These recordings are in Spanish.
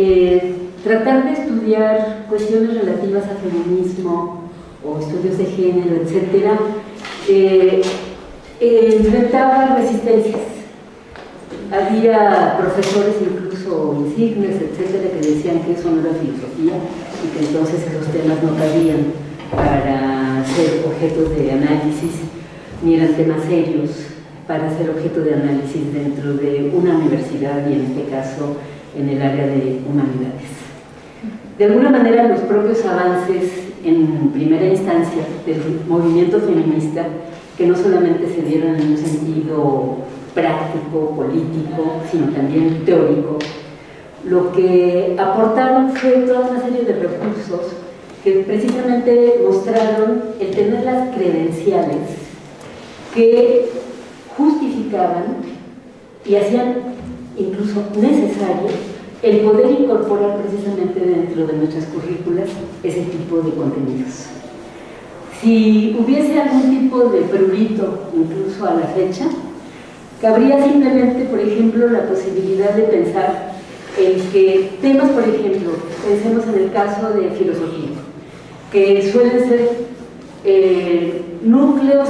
eh, tratar de estudiar cuestiones relativas al feminismo o estudios de género, etc., eh, enfrentaba resistencias. Había profesores incluso insignes, etcétera, que decían que eso no era filosofía y que entonces esos temas no cabían para ser objeto de análisis ni eran temas serios para ser objeto de análisis dentro de una universidad y en este caso en el área de humanidades. De alguna manera los propios avances en primera instancia del movimiento feminista, que no solamente se dieron en un sentido práctico, político, sino también teórico, lo que aportaron fue toda una serie de recursos que precisamente mostraron el tener las credenciales que justificaban y hacían incluso necesario el poder incorporar precisamente dentro de nuestras currículas ese tipo de contenidos. Si hubiese algún tipo de prurito, incluso a la fecha, cabría simplemente, por ejemplo, la posibilidad de pensar en que temas, por ejemplo, pensemos en el caso de filosofía, que suelen ser eh, núcleos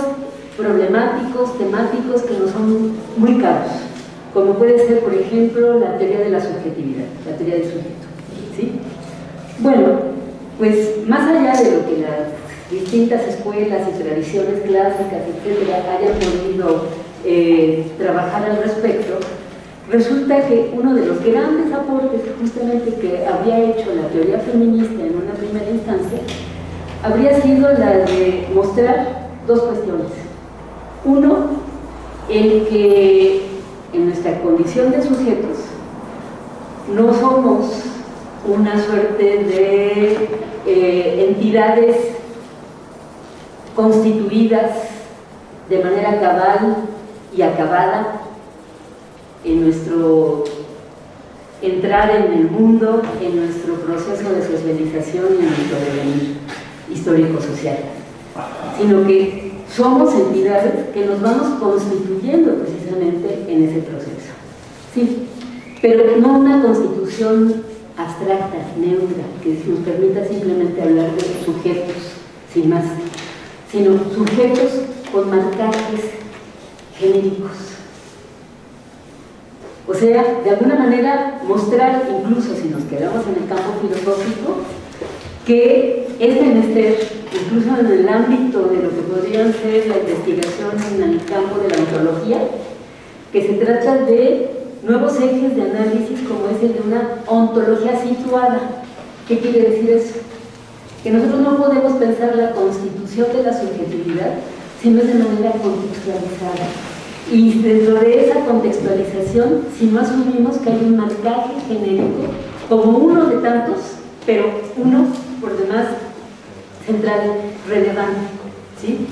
problemáticos, temáticos que no son muy caros, como puede ser, por ejemplo, la teoría de la subjetividad, la teoría del sujeto. ¿sí? Bueno, pues más allá de lo que las distintas escuelas y tradiciones clásicas, etcétera, hayan podido eh, trabajar al respecto, resulta que uno de los grandes aportes justamente que había hecho la teoría feminista en una primera instancia habría sido la de mostrar dos cuestiones. Uno, el que en nuestra condición de sujetos no somos una suerte de eh, entidades constituidas de manera cabal y acabada en nuestro entrar en el mundo, en nuestro proceso de socialización y en nuestro devenir histórico-social, sino que somos entidades que nos vamos constituyendo precisamente en ese proceso. Sí, pero no una constitución abstracta, neutra, que nos permita simplemente hablar de sujetos, sin más, sino sujetos con marcajes genéricos. O sea, de alguna manera mostrar, incluso si nos quedamos en el campo filosófico, que es menester incluso en el ámbito de lo que podrían ser la investigación en el campo de la ontología, que se trata de nuevos ejes de análisis como es el de una ontología situada. ¿Qué quiere decir eso? Que nosotros no podemos pensar la constitución de la subjetividad si no es de manera contextualizada. Y dentro de esa contextualización, si no asumimos que hay un marcaje genérico como uno de tantos, pero uno por demás central relevante. ¿sí?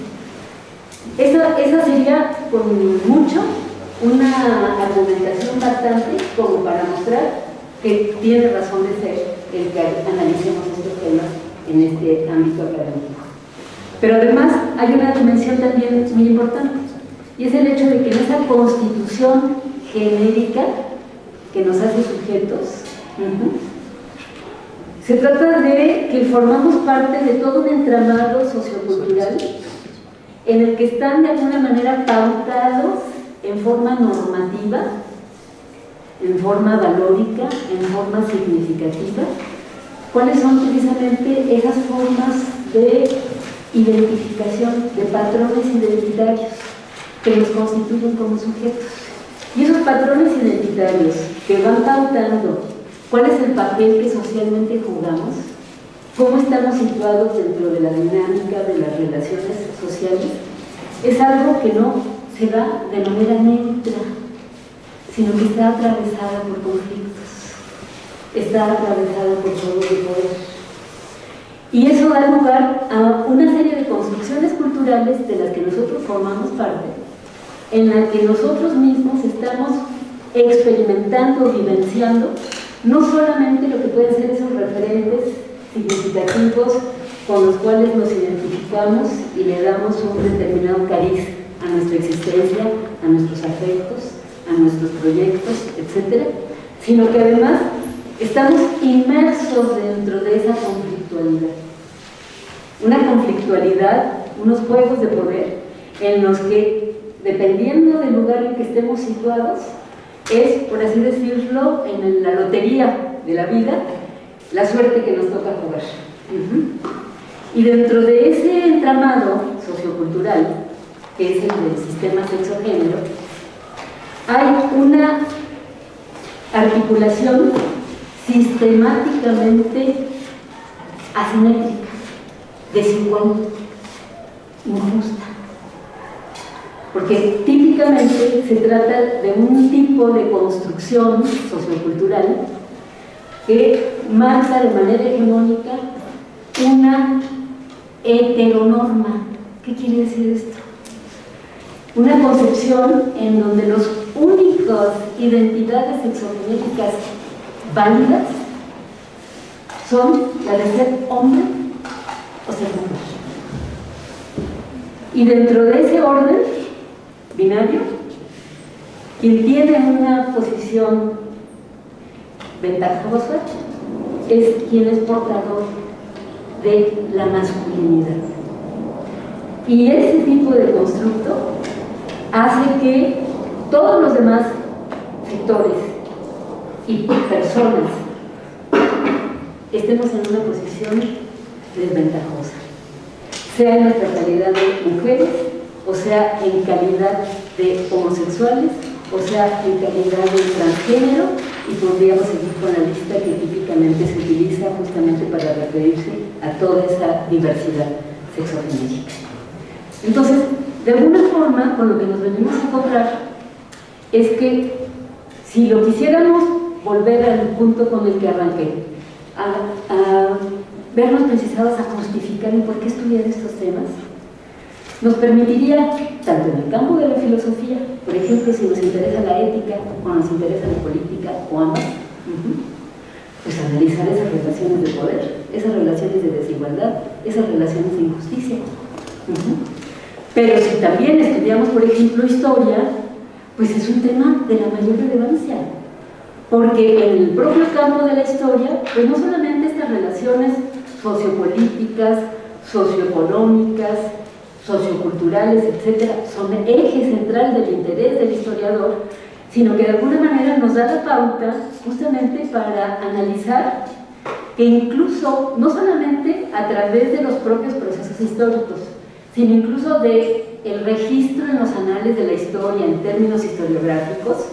Esa, esa sería con mucho una argumentación bastante como para mostrar que tiene razón de ser el que analicemos estos temas en este ámbito académico. Pero además hay una dimensión también muy importante y es el hecho de que en esa constitución genérica que nos hace sujetos, se trata de que formamos parte de todo un entramado sociocultural en el que están de alguna manera pautados en forma normativa, en forma valórica, en forma significativa, cuáles son precisamente esas formas de identificación de patrones identitarios que nos constituyen como sujetos. Y esos patrones identitarios que van pautando cuál es el papel que socialmente jugamos, cómo estamos situados dentro de la dinámica de las relaciones sociales, es algo que no se da de manera neutra, sino que está atravesada por conflictos, está atravesada por todo el poder. Y eso da lugar a una serie de construcciones culturales de las que nosotros formamos parte, en la que nosotros mismos estamos experimentando, vivenciando no solamente lo que pueden ser esos referentes significativos con los cuales nos identificamos y le damos un determinado cariz a nuestra existencia, a nuestros afectos, a nuestros proyectos, etc., sino que además estamos inmersos dentro de esa conflictualidad. Una conflictualidad, unos juegos de poder en los que, dependiendo del lugar en que estemos situados, es, por así decirlo, en la lotería de la vida, la suerte que nos toca jugar. Y dentro de ese entramado sociocultural, que es el del sistema sexo-género, hay una articulación sistemáticamente asimétrica, desigual, injusta. Porque típicamente se trata de un tipo de construcción sociocultural que marca de manera hegemónica una heteronorma. ¿Qué quiere decir esto? Una concepción en donde las únicas identidades sexogenéticas válidas son la de ser hombre o ser mujer. Y dentro de ese orden binario, quien tiene una posición ventajosa es quien es portador de la masculinidad. Y ese tipo de constructo hace que todos los demás sectores y personas estemos en una posición desventajosa, sea en nuestra calidad de mujeres, o sea en calidad de homosexuales, o sea en calidad de transgénero, y podríamos seguir con la lista que típicamente se utiliza justamente para referirse a toda esa diversidad sexogenética. Entonces, de alguna forma, con lo que nos venimos a encontrar es que si lo quisiéramos volver al punto con el que arranqué, a, vernos precisados a justificar en por qué estudiar estos temas, nos permitiría, tanto en el campo de la filosofía, por ejemplo, si nos interesa la ética o nos interesa la política o ambas, pues analizar esas relaciones de poder, esas relaciones de desigualdad, esas relaciones de injusticia. Pero si también estudiamos, por ejemplo, historia, pues es un tema de la mayor relevancia, porque en el propio campo de la historia, pues no solamente estas relaciones sociopolíticas, socioeconómicas, socioculturales, etcétera, son eje central del interés del historiador, sino que de alguna manera nos da la pauta justamente para analizar que incluso, no solamente a través de los propios procesos históricos, sino incluso de el registro en los anales de la historia en términos historiográficos,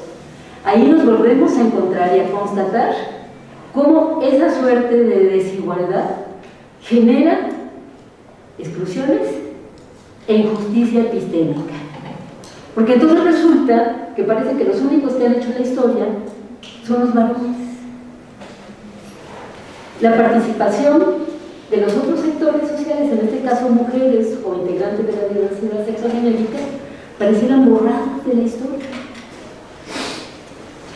ahí nos volvemos a encontrar y a constatar cómo esa suerte de desigualdad genera exclusiones e injusticia epistémica. Porque entonces resulta que parece que los únicos que han hecho la historia son los varones. La participación de los otros sectores sociales, en este caso mujeres o integrantes de la diversidad sexogenérica, parecieran borradas de la historia.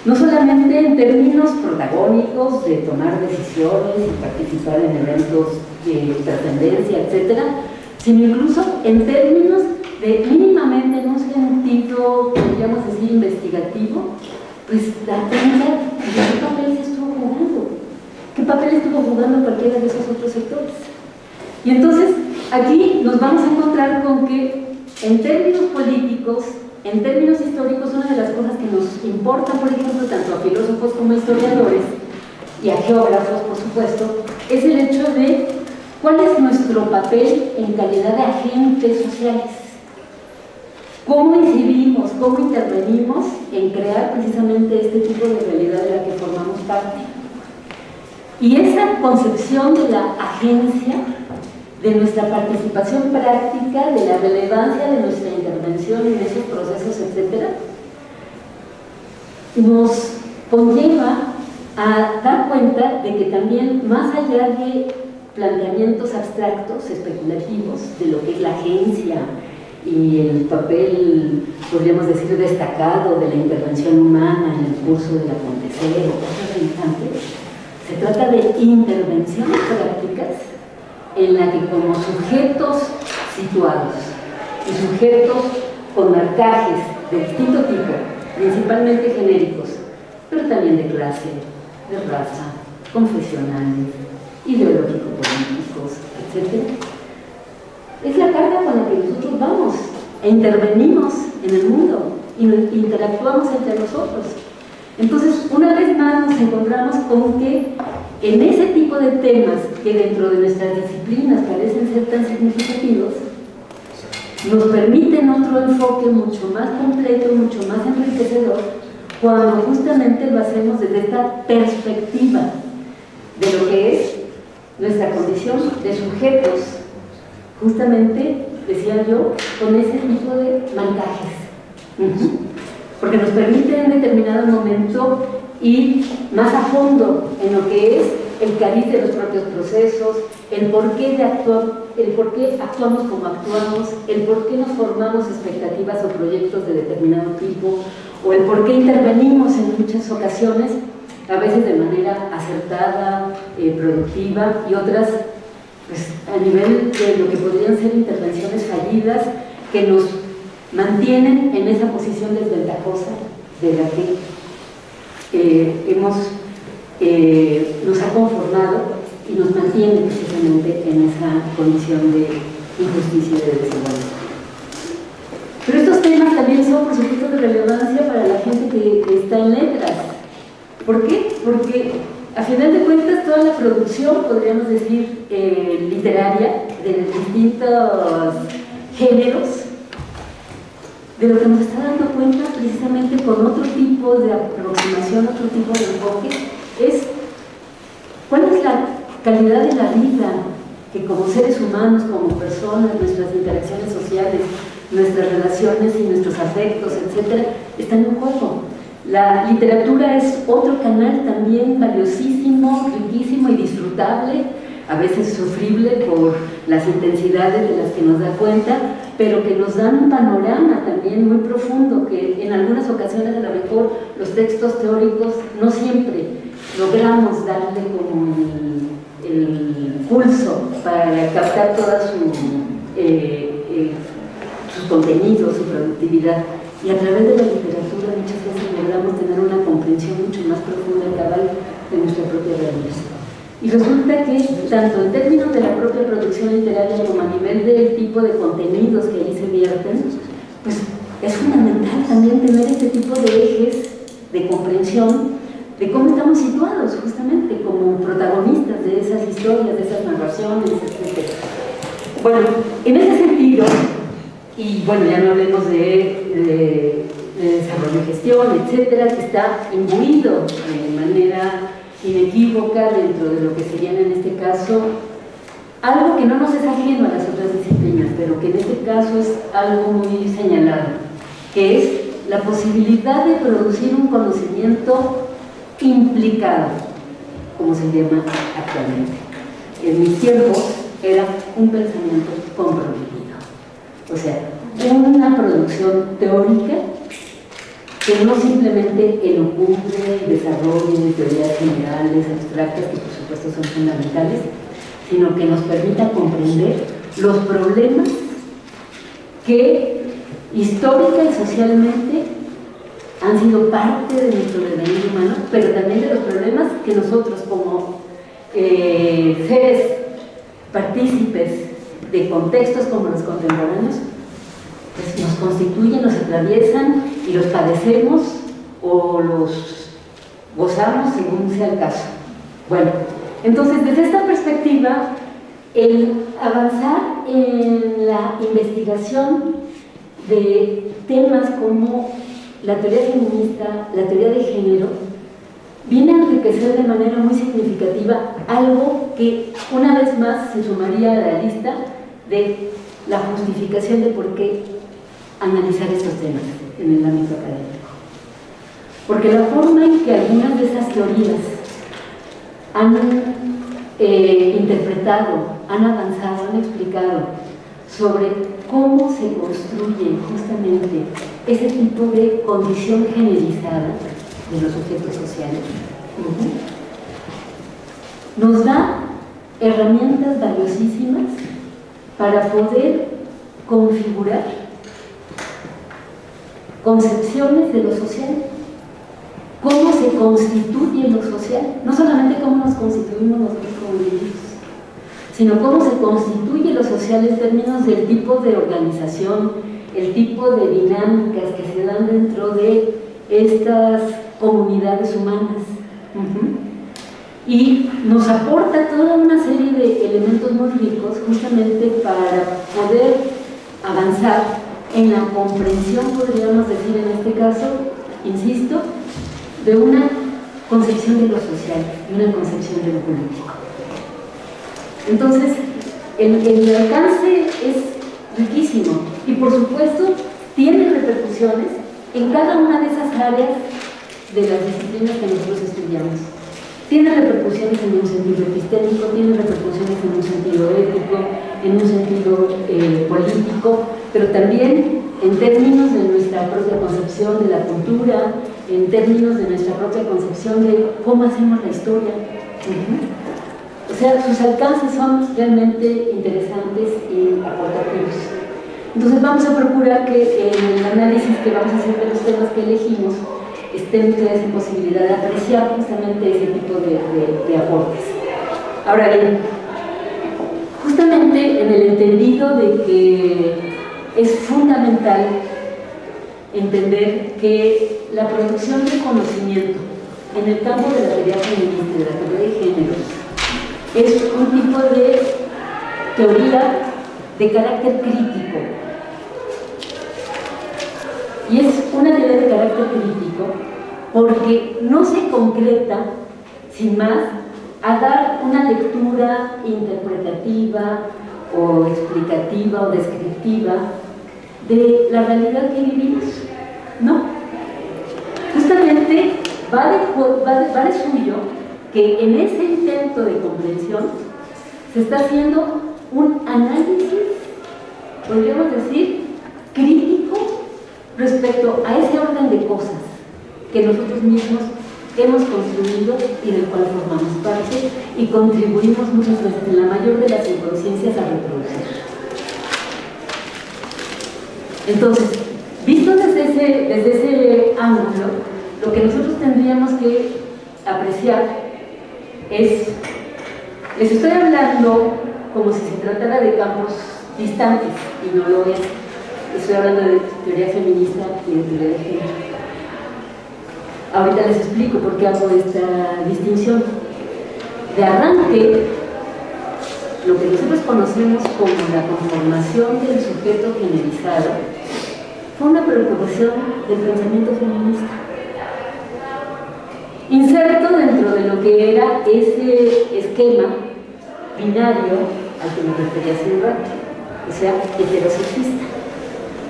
No solamente en términos protagónicos de tomar decisiones y participar en eventos de trascendencia, etcétera, sino incluso en términos de mínimamente en un sentido, podríamos decir, investigativo, pues la pregunta qué papel se estuvo jugando, qué papel estuvo jugando cualquiera de esos otros sectores. Y entonces aquí nos vamos a encontrar con que en términos políticos, en términos históricos, una de las cosas que nos importa, por ejemplo, tanto a filósofos como a historiadores, y a geógrafos, por supuesto, es el hecho de ¿Cuál es nuestro papel en calidad de agentes sociales? ¿Cómo incidimos, cómo intervenimos en crear precisamente este tipo de realidad de la que formamos parte? Y esa concepción de la agencia, de nuestra participación práctica, de la relevancia de nuestra intervención en esos procesos, etc., nos conlleva a dar cuenta de que también, más allá de planteamientos abstractos, especulativos, de lo que es la agencia y el papel, podríamos decir, destacado de la intervención humana en el curso del acontecer o cosas semejantes, se trata de intervenciones prácticas en la que como sujetos situados y sujetos con marcajes de distinto tipo, principalmente genéricos, pero también de clase, de raza, confesionales, ideológico-políticos, etc. Es la carga con la que nosotros vamos e intervenimos en el mundo y interactuamos entre nosotros. Entonces, una vez más nos encontramos con que en ese tipo de temas que dentro de nuestras disciplinas parecen ser tan significativos, nos permiten otro enfoque mucho más completo, mucho más enriquecedor, cuando justamente lo hacemos desde esta perspectiva de lo que es nuestra condición de sujetos, justamente, decía yo, con ese tipo de marcajes. Porque nos permite en determinado momento ir más a fondo en lo que es el cariz de los propios procesos, el por qué, de el por qué actuamos como actuamos, el por qué nos formamos expectativas o proyectos de determinado tipo, o el por qué intervenimos en muchas ocasiones, a veces de manera acertada, eh, productiva, y otras pues, a nivel de lo que podrían ser intervenciones fallidas que nos mantienen en esa posición desventajosa de la que eh, hemos, eh, nos ha conformado y nos mantiene precisamente en esa condición de injusticia y de desigualdad. Pero estos temas también son, por supuesto, de relevancia para la gente que, está en letras. ¿Por qué? Porque a final de cuentas toda la producción, podríamos decir, eh, literaria de distintos géneros, de lo que nos está dando cuenta precisamente con otro tipo de aproximación, otro tipo de enfoque, es cuál es la calidad de la vida que como seres humanos, como personas, nuestras interacciones sociales, nuestras relaciones y nuestros afectos, etcétera, están en juego. La literatura es otro canal también valiosísimo, riquísimo y disfrutable, a veces sufrible por las intensidades de las que nos da cuenta, pero que nos dan un panorama también muy profundo, que en algunas ocasiones a lo mejor los textos teóricos no siempre logramos darle como el, pulso para captar toda su, eh, eh, contenidos, su productividad. Y a través de la literatura muchas logramos tener una comprensión mucho más profunda y cabal de nuestra propia realidad. Y resulta que, tanto en términos de la propia producción literaria como a nivel del tipo de contenidos que ahí se vierten, pues es fundamental también tener este tipo de ejes de comprensión de cómo estamos situados justamente como protagonistas de esas historias, de esas narraciones, etc. Bueno, en ese sentido, y bueno, ya no hablemos de, gestión, etcétera, que está imbuido de manera inequívoca dentro de lo que serían en este caso algo que no nos es ajeno a las otras disciplinas, pero que en este caso es algo muy señalado, que es la posibilidad de producir un conocimiento implicado, como se llama actualmente. En mis tiempos era un pensamiento comprometido, o sea, una producción teórica que no simplemente elucubre y desarrolle teorías generales, abstractas, que por supuesto son fundamentales, sino que nos permita comprender los problemas que histórica y socialmente han sido parte de nuestro devenir humano, pero también de los problemas que nosotros como eh, seres partícipes de contextos como los contemporáneos, pues nos constituyen, nos atraviesan y los padecemos o los gozamos según sea el caso. Bueno, entonces desde esta perspectiva, el avanzar en la investigación de temas como la teoría feminista, la teoría de género, viene a enriquecer de manera muy significativa algo que una vez más se sumaría a la lista de la justificación de por qué analizar estos temas en el ámbito académico. Porque la forma en que algunas de esas teorías han eh, interpretado, han avanzado, han explicado sobre cómo se construye justamente ese tipo de condición generalizada de los objetos sociales, nos da herramientas valiosísimas para poder configurar concepciones de lo social cómo se constituye lo social, no solamente cómo nos constituimos nosotros como individuos, sino cómo se constituye lo social en términos del tipo de organización, el tipo de dinámicas que se dan dentro de estas comunidades humanas. Y nos aporta toda una serie de elementos muy ricos justamente para poder avanzar en la comprensión, podríamos decir en este caso, insisto, de una concepción de lo social y una concepción de lo político. Entonces, el, alcance es riquísimo y por supuesto tiene repercusiones en cada una de esas áreas de las disciplinas que nosotros estudiamos. Tiene repercusiones en un sentido epistémico, tiene repercusiones en un sentido ético, en un sentido eh, político, pero también en términos de nuestra propia concepción de la cultura, en términos de nuestra propia concepción de cómo hacemos la historia. O sea, sus alcances son realmente interesantes y aportativos. Entonces vamos a procurar que en el análisis que vamos a hacer de los temas que elegimos estén ustedes en posibilidad de apreciar justamente ese tipo de, de aportes. Ahora bien, justamente en el entendido de que es fundamental entender que la producción de conocimiento en el campo de la teoría feminista y de la teoría de géneros es un tipo de teoría de carácter crítico. Y es una teoría de carácter crítico porque no se concreta, sin más, a dar una lectura interpretativa o explicativa o descriptiva de la realidad que vivimos. No. Justamente va de, suyo que en ese intento de comprensión se está haciendo un análisis, podríamos decir, crítico respecto a ese orden de cosas que nosotros mismos hemos construido y del cual formamos parte y contribuimos muchas veces en la mayor de las inconsciencias a reproducir. Entonces, visto desde ese, desde ese ángulo, lo que nosotros tendríamos que apreciar es, les estoy hablando como si se tratara de campos distantes, y no lo es, estoy hablando de teoría feminista y de teoría de género. Ahorita les explico por qué hago esta distinción. De arranque, lo que nosotros conocemos como la conformación del sujeto generalizado fue una preocupación del pensamiento feminista. Inserto dentro de lo que era ese esquema binario al que me refería hace un o sea, heterosexista.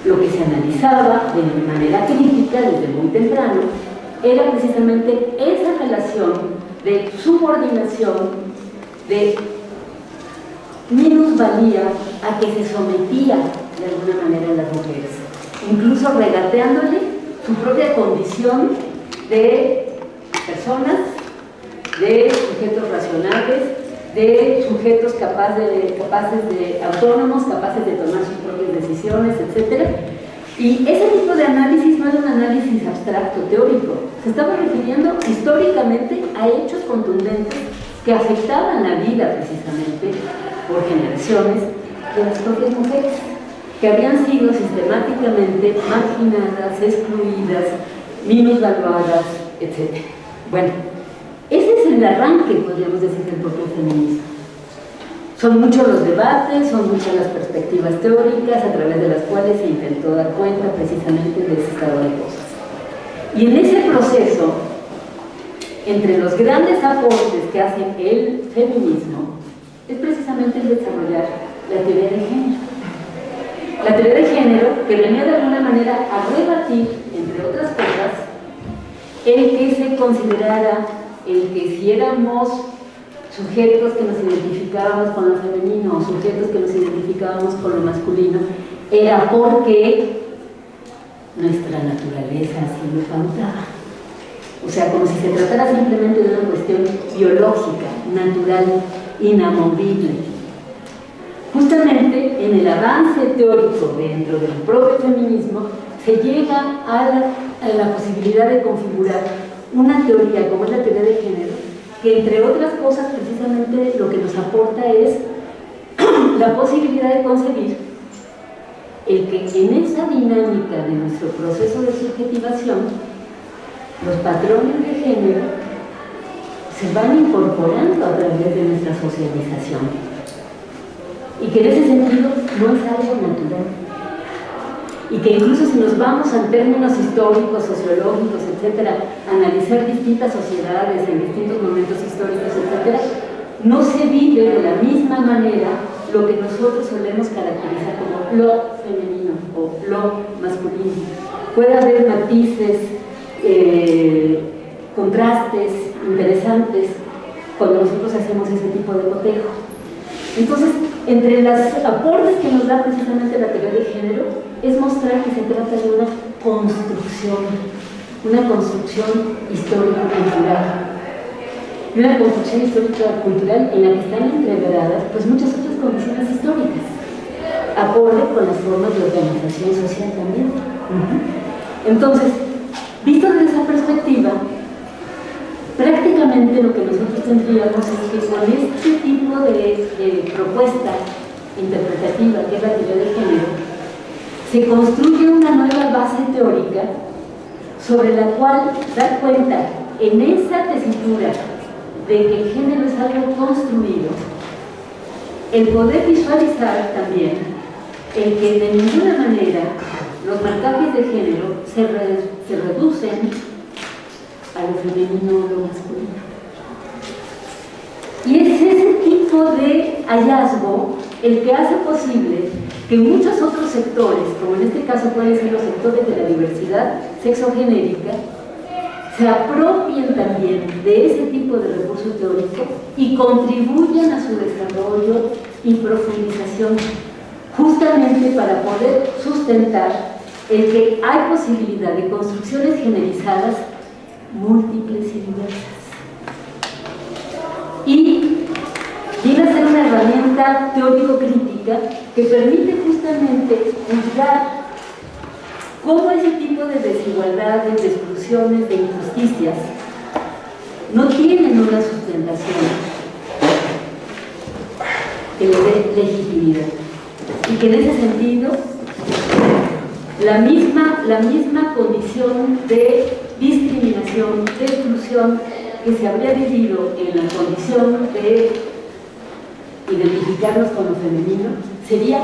Lo que se analizaba de manera crítica desde muy temprano era precisamente esa relación de subordinación, de minusvalía a que se sometía de alguna manera a las mujeres, incluso regateándole su propia condición de personas, de sujetos racionales, de sujetos capaces de, capaces de autónomos, capaces de tomar sus propias decisiones, etc. Y ese tipo de análisis no era un análisis abstracto, teórico, se estaba refiriendo históricamente a hechos contundentes que afectaban la vida precisamente por generaciones de las propias mujeres, que habían sido sistemáticamente marginadas, excluidas, minusvaluadas, etc. Bueno, ese es el arranque, podríamos decir, del propio feminismo. Son muchos los debates, son muchas las perspectivas teóricas a través de las cuales se intentó dar cuenta precisamente de ese estado de cosas. Y en ese proceso, entre los grandes aportes que hace el feminismo, es precisamente el desarrollar la teoría de género. La teoría de género que venía de alguna manera a rebatir, entre otras cosas, el que se considerara el que si éramos sujetos que nos identificábamos con lo femenino o sujetos que nos identificábamos con lo masculino, era porque nuestra naturaleza así lo pautaba. O sea, como si se tratara simplemente de una cuestión biológica, natural, inamovible. Justamente en el avance teórico dentro del propio feminismo se llega a la, posibilidad de configurar una teoría como es la teoría de género, que entre otras cosas precisamente lo que nos aporta es la posibilidad de concebir el que en esa dinámica de nuestro proceso de subjetivación, los patrones de género se van incorporando a través de nuestra socialización. Y que en ese sentido no es algo natural. Y que incluso si nos vamos a términos históricos, sociológicos, etcétera, analizar distintas sociedades en distintos momentos históricos, etcétera, no se vive de la misma manera lo que nosotros solemos caracterizar como lo femenino o lo masculino. Puede haber matices, eh, contrastes interesantes cuando nosotros hacemos ese tipo de cotejo. Entonces, entre los aportes que nos da precisamente la teoría de género, es mostrar que se trata de una construcción, una construcción histórico-cultural. Y una construcción histórico-cultural en la que están entreveradas pues, muchas otras condiciones históricas, acorde con las formas de organización social también. Entonces, visto desde esa perspectiva, prácticamente lo que nosotros tendríamos es que con este tipo de, propuesta interpretativa que es la teoría de género, se construye una nueva base teórica sobre la cual dar cuenta en esa tesitura de que el género es algo construido, el poder visualizar también el que de ninguna manera los marcajes de género se reducen a lo femenino o lo masculino. Y es ese tipo de hallazgo el que hace posible que muchos otros sectores, como en este caso pueden ser los sectores de la diversidad sexogenérica, se apropien también de ese tipo de recurso teórico y contribuyan a su desarrollo y profundización, justamente para poder sustentar el que hay posibilidad de construcciones generalizadas múltiples y diversas. Y viene a ser una herramienta teórico-crítica que permite justamente juzgar cómo ese tipo de desigualdades, de exclusiones, de injusticias no tienen una sustentación que le dé legitimidad. Y que en ese sentido la misma, la misma condición de discriminación, de exclusión que se habría vivido en la condición de identificarnos con lo femenino, sería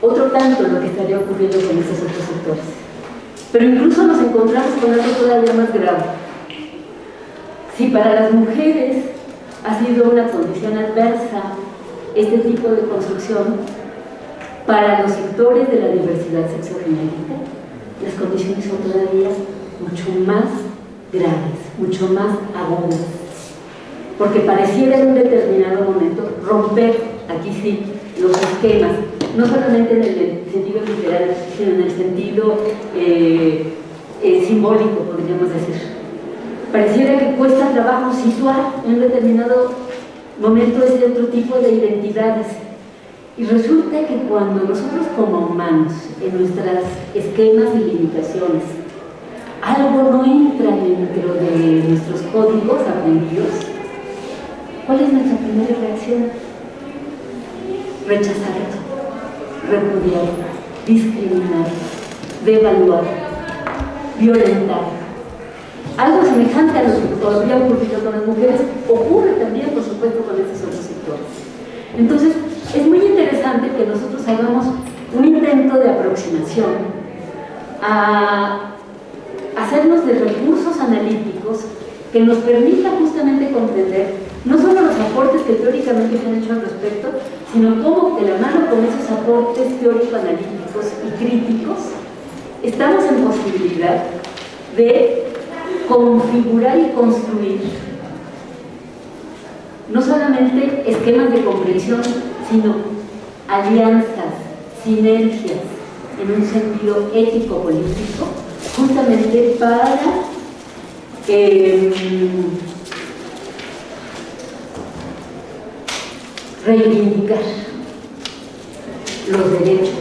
otro tanto lo que estaría ocurriendo con esos otros sectores. Pero incluso nos encontramos con algo todavía más grave. Si para las mujeres ha sido una condición adversa este tipo de construcción, para los sectores de la diversidad sexogenérica, las condiciones son todavía mucho más graves, mucho más agudas. Porque pareciera en un determinado momento romper, aquí sí, los esquemas, no solamente en el sentido literal, sino en el sentido eh, eh, simbólico, podríamos decir. Pareciera que cuesta trabajo situar en un determinado momento ese otro tipo de identidades. Y resulta que cuando nosotros como humanos, en nuestras esquemas y limitaciones, algo no entra dentro de nuestros códigos aprendidos, ¿cuál es nuestra primera reacción? Rechazar, repudiar, discriminar, devaluar, violentar. Algo semejante a lo que todavía ocurrido con las mujeres ocurre también, por supuesto, con esos otros sectores. Entonces, es muy que nosotros hagamos un intento de aproximación a hacernos de recursos analíticos que nos permita justamente comprender no solo los aportes que teóricamente se han hecho al respecto, sino cómo de la mano con esos aportes teórico-analíticos y críticos estamos en posibilidad de configurar y construir no solamente esquemas de comprensión, sino alianzas, sinergias en un sentido ético-político justamente para eh, reivindicar los derechos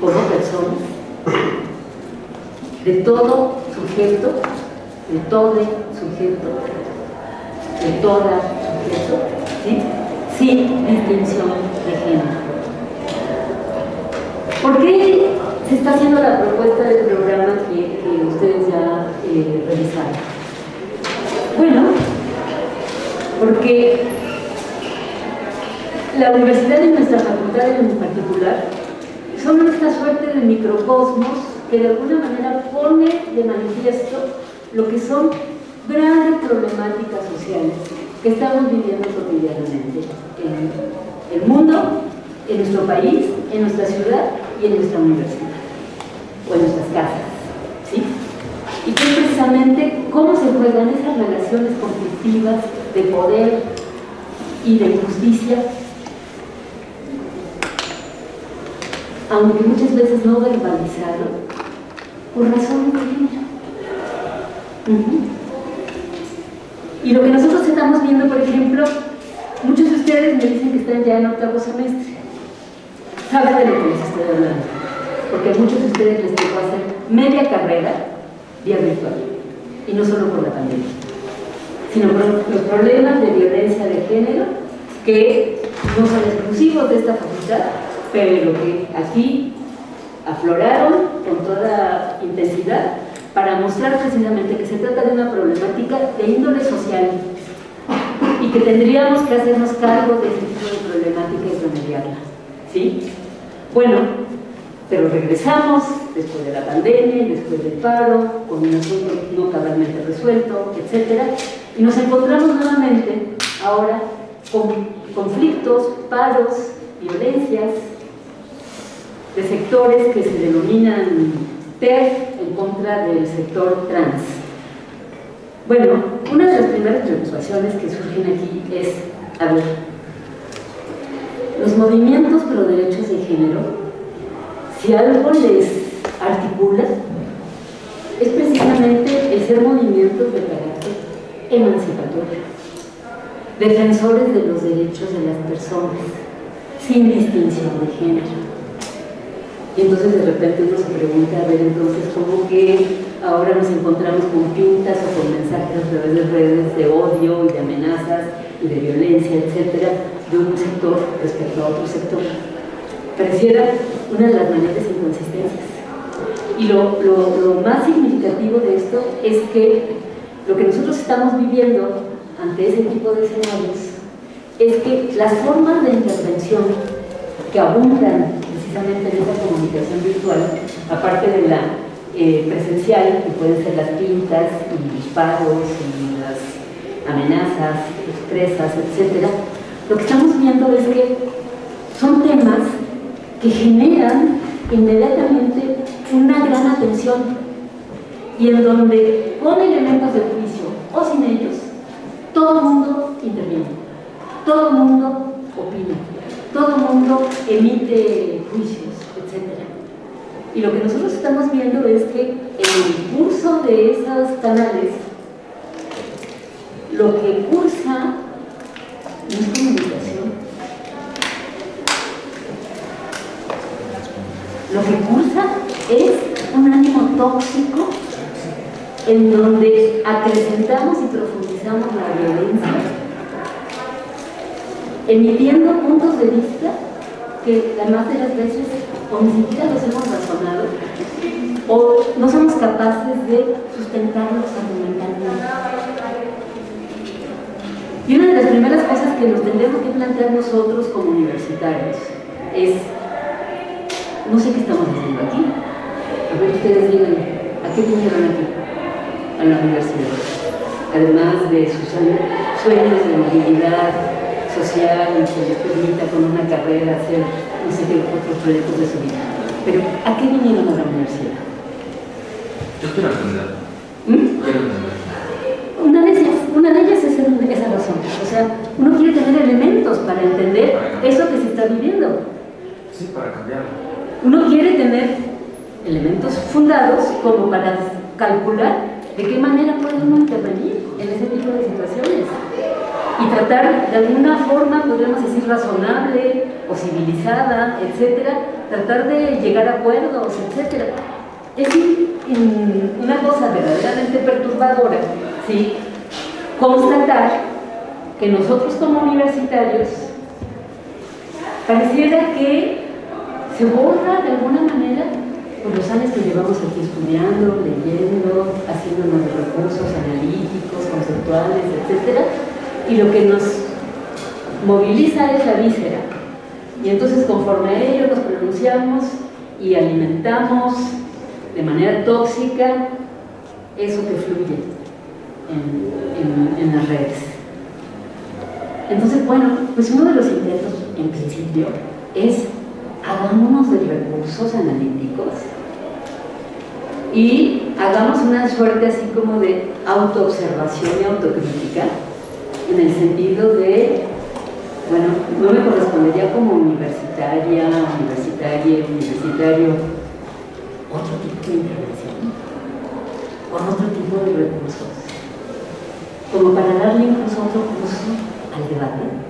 como personas de todo sujeto de todo sujeto, de toda sujeto, ¿sí? Sin distinción de género. ¿Por qué se está haciendo la propuesta del programa que, ustedes ya eh, revisaron? Bueno, porque la universidad y nuestra facultad en particular son esta suerte de microcosmos que de alguna manera pone de manifiesto lo que son grandes problemáticas sociales que estamos viviendo cotidianamente en el mundo, en nuestro país, en nuestra ciudad y en nuestra universidad o en nuestras casas. ¿sí? Y que es precisamente cómo se juegan esas relaciones conflictivas de poder y de injusticia aunque muchas veces no verbalizado, por razón de género. Y lo que nosotros estamos viendo, por ejemplo, muchos de ustedes me dicen que están ya en octavo semestre. Saben de lo que les estoy hablando. Porque a muchos de ustedes les tocó hacer media carrera vía virtual. Y no solo por la pandemia, sino por los problemas de violencia de género que no son exclusivos de esta facultad, pero que aquí afloraron con toda intensidad para mostrar precisamente que se trata de una problemática de índole social y que tendríamos que hacernos cargo de ese tipo de problemática y remediarla. ¿Sí? Bueno, pero regresamos después de la pandemia, después del paro, con un asunto no cabalmente resuelto, etc. Y nos encontramos nuevamente ahora con conflictos, paros, violencias, de sectores que se denominan TER en contra del sector trans. Bueno, una de las primeras preocupaciones que surgen aquí es, a ver, los movimientos pro derechos de género, si algo les articula, es precisamente el ser movimientos de carácter emancipatorio, defensores de los derechos de las personas, sin distinción de género. Y entonces de repente uno se pregunta, a ver, entonces, ¿cómo que ahora nos encontramos con pintas o con mensajes a través de redes de odio y de amenazas y de violencia, etcétera, de un sector respecto a otro sector? Pareciera una de las mayores inconsistencias. Y lo, lo más significativo de esto es que lo que nosotros estamos viviendo ante ese tipo de escenarios es que las formas de intervención que abundan en esa comunicación virtual, aparte de la eh, presencial, que pueden ser las pintas y los pagos y las amenazas expresas, etc., lo que estamos viendo es que son temas que generan inmediatamente una gran atención y en donde con elementos de juicio o sin ellos, todo el mundo interviene, todo el mundo opina todo mundo emite juicios, etc. Y lo que nosotros estamos viendo es que el curso de esos canales, lo que cursa no es comunicación. Lo que cursa es un ánimo tóxico en donde acrecentamos y profundizamos la violencia emitiendo puntos de vista que la más de las veces o ni siquiera los hemos razonado o no somos capaces de sustentarlos argumentalmente. Y una de las primeras cosas que nos tendremos que plantear nosotros como universitarios es, no sé qué estamos haciendo aquí. A ver, ustedes digan, ¿a qué vinieron aquí? A la universidad. Además de sus sueños de movilidad, social y que les permita con una carrera hacer no sé qué otros proyectos de su vida. Pero ¿a qué vinieron a la universidad? Yo quiero aprender. ¿Mm? Quiero aprender. Una de ellas, una de ellas es esa razón. O sea, uno quiere tener elementos para entender eso que se está viviendo. Sí, para cambiarlo. Uno quiere tener elementos fundados como para calcular de qué manera puede uno intervenir en ese tipo de situaciones y tratar de alguna forma, podríamos decir, razonable o civilizada, etcétera, tratar de llegar a acuerdos, etcétera. Es una cosa verdaderamente perturbadora, ¿sí? constatar que nosotros como universitarios pareciera que se borra de alguna manera por los años que llevamos aquí estudiando, leyendo, haciendo nuevos recursos analíticos, conceptuales, etc. Y lo que nos moviliza es la víscera. Y entonces conforme a ello nos pronunciamos y alimentamos de manera tóxica eso que fluye en, las redes. Entonces, bueno, pues uno de los intentos en principio es hagámonos de recursos analíticos y hagamos una suerte así como de autoobservación y autocrítica en el sentido de, bueno, no me correspondería como universitaria, universitaria, universitario, otro tipo de intervención, con otro tipo de recursos, como para darle incluso otro curso al debate.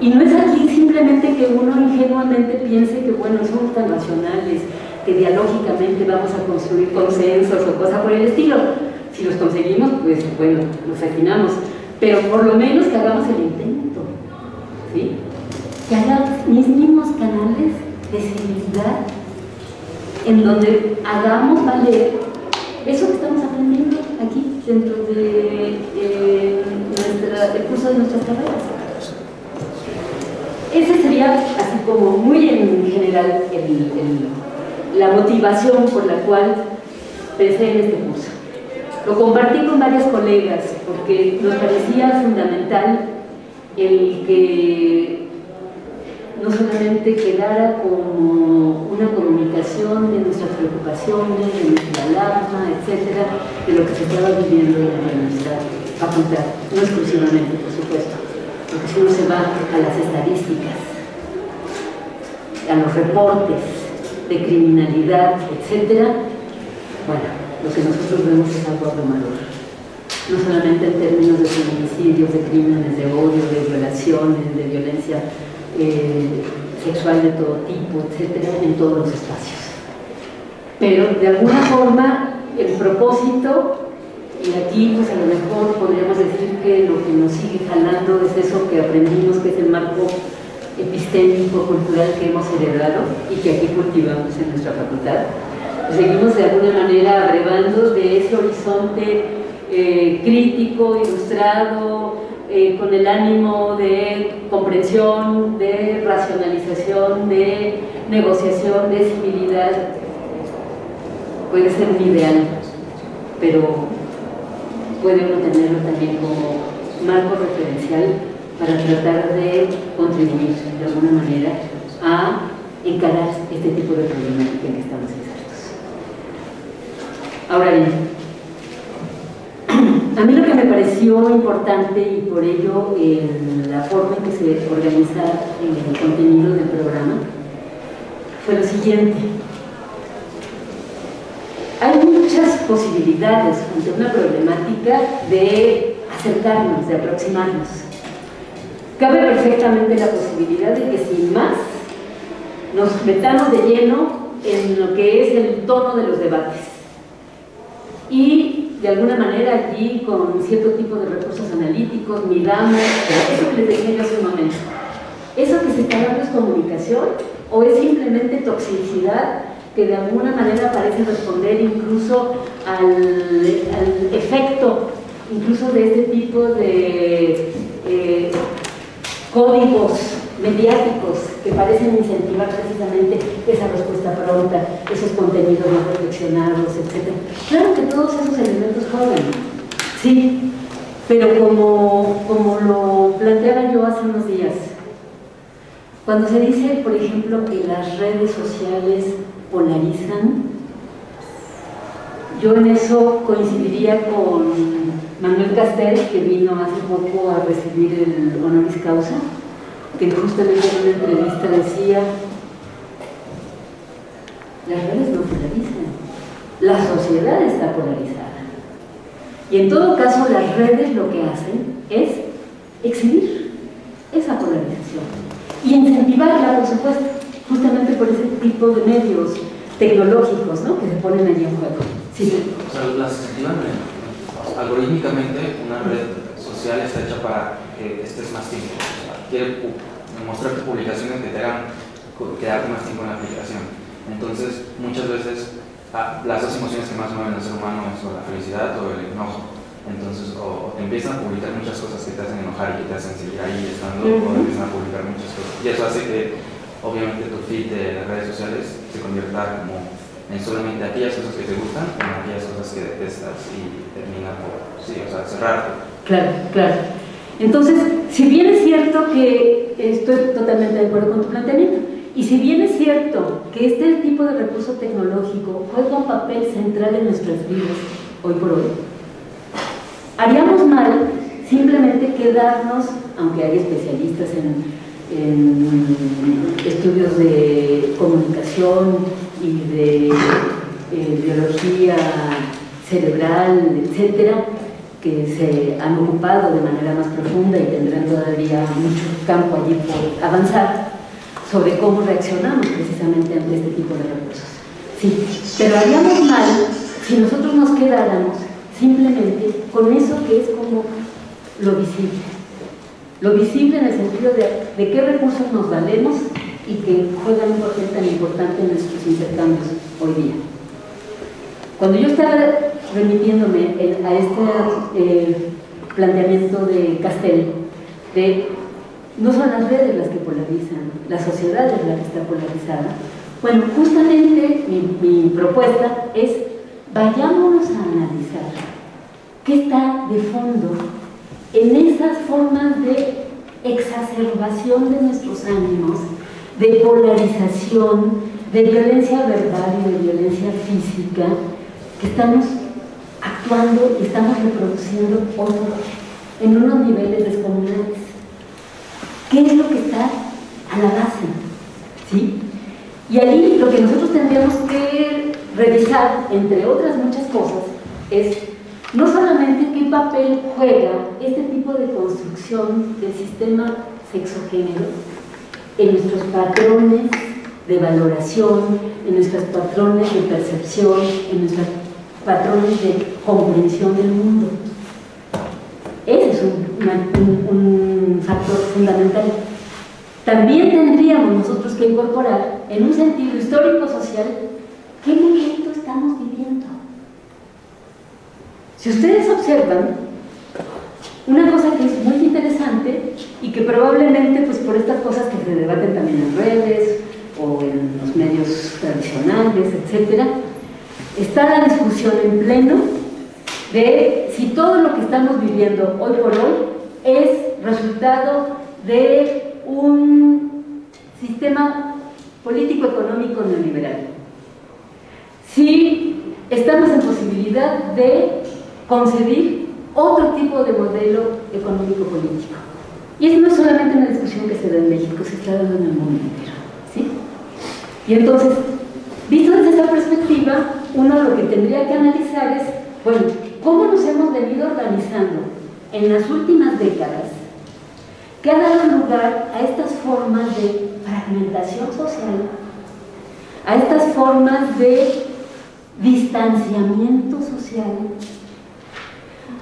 Y no es aquí simplemente que uno ingenuamente piense que, bueno, somos tan racionales, que dialógicamente vamos a construir consensos o cosas por el estilo. Si los conseguimos, pues bueno, nos afinamos. Pero por lo menos que hagamos el intento. ¿sí? Que haya mis mismos canales de civilidad en donde hagamos valer eso que estamos aprendiendo aquí dentro de eh, el curso de nuestras carreras. Ese sería, así como muy en general, la motivación por la cual pensé en este curso. Lo compartí con varias colegas porque nos parecía fundamental el que no solamente quedara como una comunicación de nuestras preocupaciones, de nuestra alarma, etcétera, de lo que se estaba viviendo en nuestra facultad, no exclusivamente, por supuesto porque si uno se va a las estadísticas, a los reportes de criminalidad, etc., bueno, lo que nosotros vemos es algo abrumador. No solamente en términos de feminicidios, de crímenes de odio, de violaciones, de violencia eh, sexual de todo tipo, etcétera, en todos los espacios. Pero de alguna forma el propósito y aquí, pues a lo mejor podríamos decir que lo que nos sigue jalando es eso que aprendimos, que es el marco epistémico, cultural que hemos heredado y que aquí cultivamos en nuestra facultad. seguimos de alguna manera abrevando de ese horizonte eh, crítico, ilustrado, eh, con el ánimo de comprensión, de racionalización, de negociación, de civilidad. Puede ser un ideal, pero puede uno tenerlo también como marco referencial para tratar de contribuir de alguna manera a encarar este tipo de problemática en que estamos insertos. Ahora bien, a mí lo que me pareció importante y por ello en la forma en que se organiza el contenido del programa fue lo siguiente hay muchas posibilidades ante una problemática de acercarnos, de aproximarnos. Cabe perfectamente la posibilidad de que sin más nos metamos de lleno en lo que es el tono de los debates. Y de alguna manera allí con cierto tipo de recursos analíticos miramos, eso que les decía yo hace un momento, ¿eso que se está dando es comunicación o es simplemente toxicidad que de alguna manera parece responder incluso al, efecto incluso de este tipo de eh, códigos mediáticos que parecen incentivar precisamente esa respuesta pronta, esos contenidos no reflexionados, etc. Claro que todos esos elementos joven, sí, pero como, como lo planteaba yo hace unos días, cuando se dice, por ejemplo, que las redes sociales polarizan. Yo en eso coincidiría con Manuel Castel, que vino hace poco a recibir el honoris causa, que justamente en una entrevista decía, las redes no polarizan, la sociedad está polarizada. Y en todo caso las redes lo que hacen es exhibir esa polarización y incentivarla, por supuesto, justamente por ese tipo de medios tecnológicos ¿no? que se ponen allí en juego. Sí. Las incentivan algorítmicamente una red social está hecha para que estés más tiempo. O sea, quiere mostrarte publicaciones que te hagan quedarte más tiempo en la aplicación. Entonces, muchas veces ah, las dos emociones que más mueven al ser humano son la felicidad o el enojo. Entonces, o, te empiezan a publicar muchas cosas que te hacen enojar y que te hacen seguir ahí estando, o te empiezan a publicar muchas cosas. Y eso hace que, obviamente, tu feed de las redes sociales se convierta como en solamente aquellas cosas que te gustan o en aquellas cosas que detestas y termina por, sí, o sea, cerrarte. Claro, claro. Entonces, si bien es cierto que estoy totalmente de acuerdo con tu planteamiento, y si bien es cierto que este tipo de recurso tecnológico juega un papel central en nuestras vidas hoy por hoy, haríamos mal simplemente quedarnos, aunque hay especialistas en, estudios de comunicación y de eh, biología cerebral, etcétera, que se han ocupado de manera más profunda y tendrán todavía mucho campo allí por avanzar sobre cómo reaccionamos precisamente ante este tipo de recursos. Sí, pero haríamos mal si nosotros nos quedáramos simplemente con eso que es como lo visible. Lo visible en el sentido de, de qué recursos nos valemos y que juegan un papel tan importante en nuestros intercambios hoy día. Cuando yo estaba remitiéndome a este eh, planteamiento de Castel, de no son las redes las que polarizan, la sociedad es la que está polarizada. Bueno, justamente mi, mi propuesta es vayámonos a analizar qué está de fondo en esas formas de exacerbación de nuestros ánimos, de polarización, de violencia verbal y de violencia física, que estamos actuando y estamos reproduciendo en unos niveles descomunales. ¿Qué es lo que está a la base? ¿Sí? Y ahí lo que nosotros tendríamos que revisar, entre otras muchas cosas, es no solamente qué papel juega este tipo de construcción del sistema sexogénero en nuestros patrones de valoración, en nuestros patrones de percepción, en nuestras patrones de comprensión del mundo. Ese es un, factor fundamental. También tendríamos nosotros que incorporar, en un sentido histórico-social, qué momento estamos viviendo. Si ustedes observan, una cosa que es muy interesante y que probablemente pues por estas cosas que se debaten también en redes o en los medios tradicionales, etcétera, está la discusión en pleno de si todo lo que estamos viviendo hoy por hoy es resultado de un sistema político-económico neoliberal. Si estamos en posibilidad de concebir otro tipo de modelo económico-político. Y eso no es solamente una discusión que se da en México, se está dando en el mundo entero. ¿sí? Y entonces, visto desde esa perspectiva, uno lo que tendría que analizar es, bueno, ¿cómo nos hemos venido organizando en las últimas décadas que ha dado lugar a estas formas de fragmentación social, a estas formas de distanciamiento social,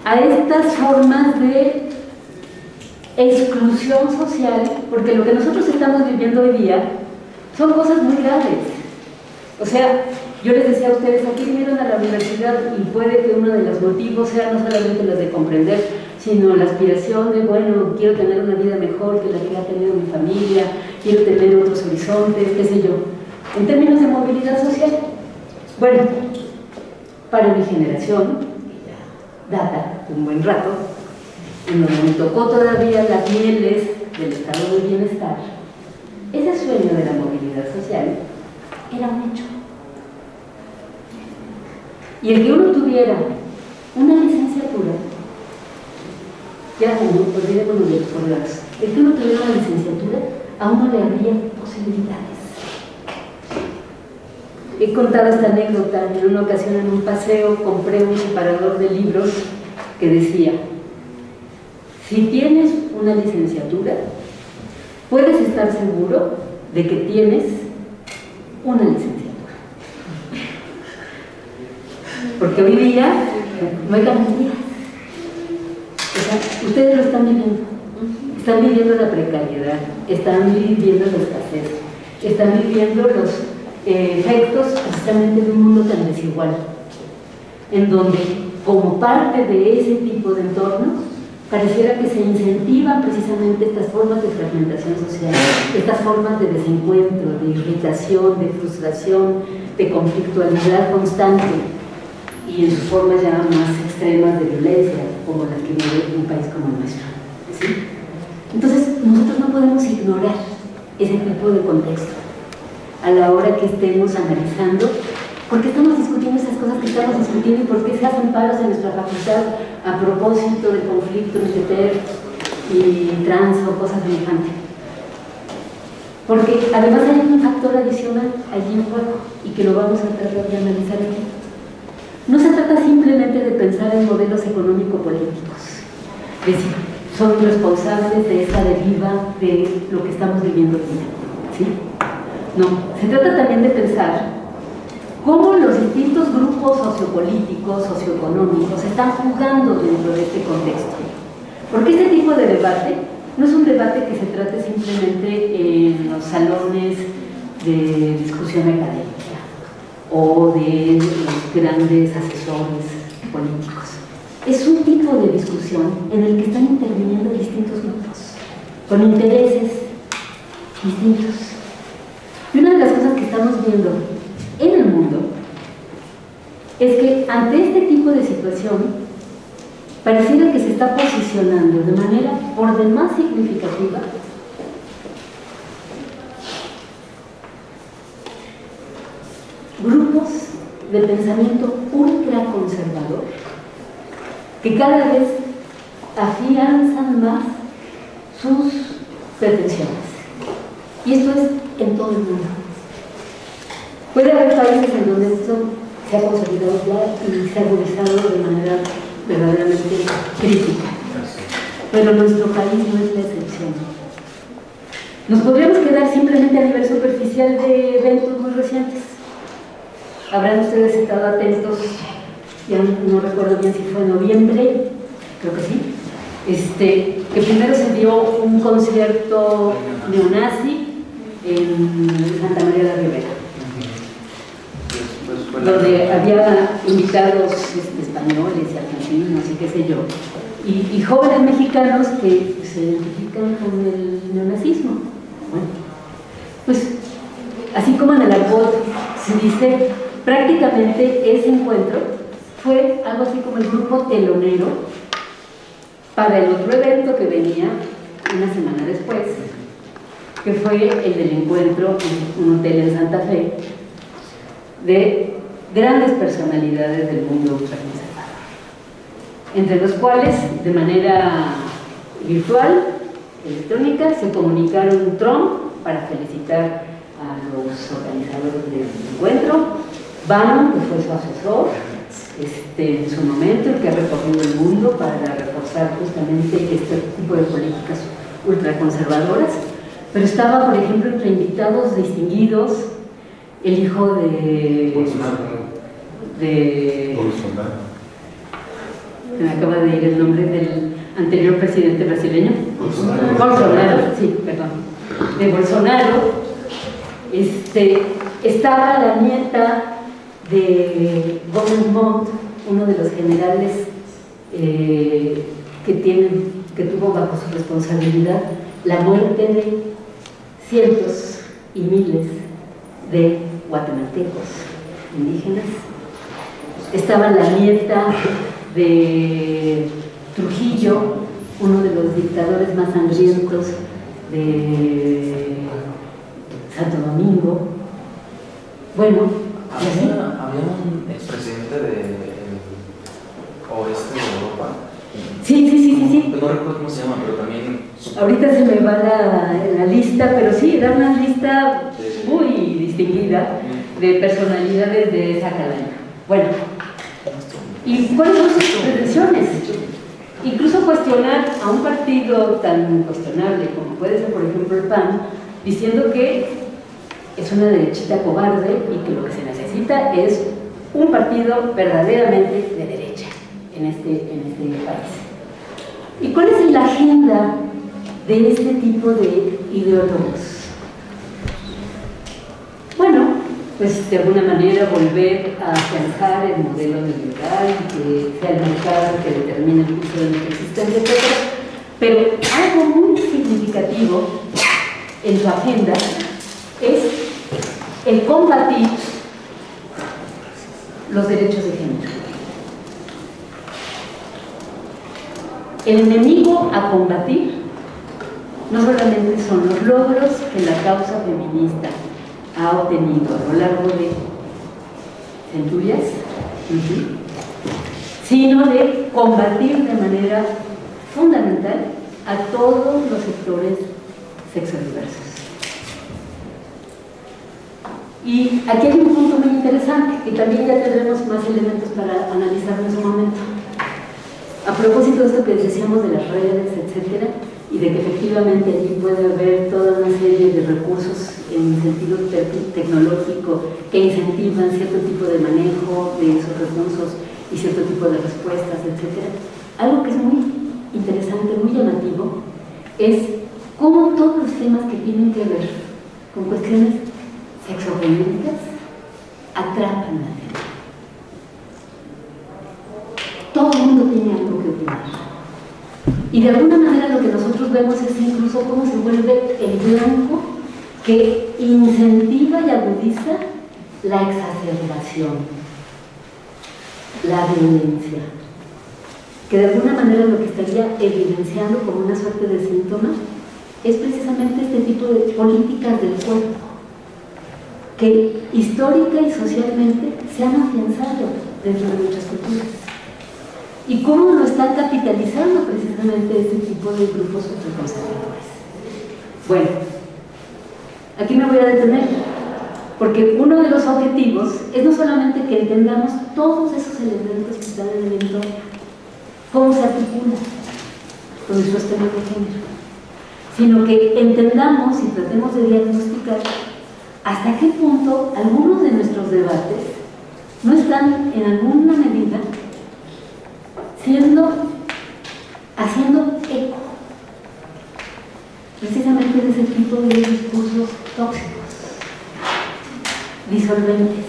a estas formas de exclusión social, porque lo que nosotros estamos viviendo hoy día son cosas muy graves. O sea, yo les decía a ustedes, aquí vinieron a la universidad y puede que uno de los motivos sea no solamente los de comprender, sino la aspiración de, bueno, quiero tener una vida mejor que la que ha tenido mi familia, quiero tener otros horizontes, qué sé yo. En términos de movilidad social, bueno, para mi generación, data un buen rato, donde me tocó todavía las mieles del estado de bienestar, ese sueño de la movilidad social era un hecho. Y el que uno tuviera una licenciatura, ya no, olvidémonos de los el que uno tuviera una licenciatura, a uno le habría posibilidades. He contado esta anécdota en una ocasión en un paseo, compré un separador de libros que decía, si tienes una licenciatura, puedes estar seguro de que tienes una licenciatura. Porque hoy día no hay garantías. Ustedes lo están viviendo. Están viviendo la precariedad, están viviendo la escasez, están viviendo los efectos precisamente de un mundo tan desigual, en donde como parte de ese tipo de entorno, pareciera que se incentivan precisamente estas formas de fragmentación social, estas formas de desencuentro, de irritación, de frustración, de conflictualidad constante y en sus formas ya más extremas de violencia, como las que vive un país como el nuestro. Entonces, nosotros no podemos ignorar ese tipo de contexto a la hora que estemos analizando por qué estamos discutiendo esas cosas que estamos discutiendo y por qué se hacen paros en nuestra facultad a propósito del conflicto entre y trans o cosas semejantes. Porque además hay un factor adicional allí en juego y que lo vamos a tratar de analizar aquí. No se trata simplemente de pensar en modelos económico-políticos. Es decir, son responsables de esa deriva de lo que estamos viviendo hoy. ¿sí? No, se trata también de pensar cómo los distintos grupos sociopolíticos, socioeconómicos están jugando dentro de este contexto. Porque este tipo de debate no es un debate que se trate simplemente en los salones de discusión académica o de los grandes asesores políticos es un tipo de discusión en el que están interviniendo distintos grupos, con intereses distintos. Y una de las cosas que estamos viendo en el mundo es que ante este tipo de situación pareciera que se está posicionando de manera por demás significativa grupos de pensamiento ultraconservador que cada vez afianzan más sus pretensiones. Y esto es en todo el mundo. Puede haber países en donde esto se ha consolidado ya y se ha agudizado de manera verdaderamente crítica. Pero nuestro país no es la excepción. Nos podríamos quedar simplemente a nivel superficial de eventos muy recientes. Habrán ustedes estado atentos ya no, recuerdo bien si fue en noviembre, creo que sí, este, que primero se dio un concierto neonazi en Santa María de la Ribera, donde había invitados este, españoles y argentinos y qué sé yo, y, jóvenes mexicanos que se identifican con el neonazismo. Bueno, pues así como en el argot se dice, prácticamente ese encuentro fue algo así como el grupo telonero para el otro evento que venía una semana después, que fue el del encuentro en un hotel en Santa Fe de grandes personalidades del mundo ultraconservador, entre los cuales de manera virtual, electrónica, se comunicaron Trump para felicitar a los organizadores del encuentro, Bannon, que fue su asesor, este, en su momento, el que ha recorrido el mundo para reforzar justamente este tipo de políticas ultraconservadoras, pero estaba, por ejemplo, entre invitados distinguidos el hijo de... de me acaba de ir el nombre del anterior presidente brasileño. Bolsonaro. Bolsonaro, sí, perdón. De Bolsonaro. Este, estaba la nieta de Montt, uno de los generales eh, que, tienen, que tuvo bajo su responsabilidad la muerte de cientos y miles de guatemaltecos indígenas. Estaba la nieta de Trujillo, uno de los dictadores más sangrientos de Santo Domingo. Bueno, había, un expresidente de oeste de Europa. Sí, sí, sí, sí, sí. No recuerdo cómo se llama, pero también... Ahorita se me va la, la lista, pero sí, era una lista muy distinguida de personalidades de esa cadena. Bueno, ¿y cuáles son sus pretensiones? Incluso cuestionar a un partido tan cuestionable como puede ser, por ejemplo, el PAN, diciendo que es una derechita cobarde y que lo que se necesita es un partido verdaderamente de derecha en este, en este país. ¿Y cuál es la agenda de este tipo de ideólogos? Bueno, pues de alguna manera volver a afianzar el modelo neoliberal, que sea el mercado que determine el curso de nuestra existencia. Pero algo muy significativo en su agenda es el combatir los derechos de género. El enemigo a combatir no solamente son los logros que la causa feminista ha obtenido a lo largo de centurias, sino de combatir de manera fundamental a todos los sectores sexodiversos. Y aquí hay un punto muy interesante, que también ya tendremos más elementos para analizar en su momento. A propósito de esto que decíamos de las redes, etcétera, y de que efectivamente allí puede haber toda una serie de recursos en sentido tecnológico que incentivan cierto tipo de manejo de esos recursos y cierto tipo de respuestas, etc. Algo que es muy interesante, muy llamativo, es cómo todos los temas que tienen que ver con cuestiones sexogenéricas atrapan la gente. Todo el mundo tiene algo que opinar y de alguna manera lo que nosotros vemos es incluso cómo se vuelve el blanco que incentiva y agudiza la exacerbación, la violencia, que de alguna manera lo que estaría evidenciando como una suerte de síntoma es precisamente este tipo de políticas del cuerpo, que histórica y socialmente se han afianzado dentro de muchas culturas y cómo lo están capitalizando precisamente este tipo de grupos ultraconservadores. Bueno, aquí me voy a detener, porque uno de los objetivos es no solamente que entendamos todos esos elementos que están en el entorno, cómo se articulan con nuestros temas de género, sino que entendamos y tratemos de diagnosticar hasta qué punto algunos de nuestros debates no están en alguna medida siendo, haciendo eco precisamente de ese tipo de discursos tóxicos, disolventes,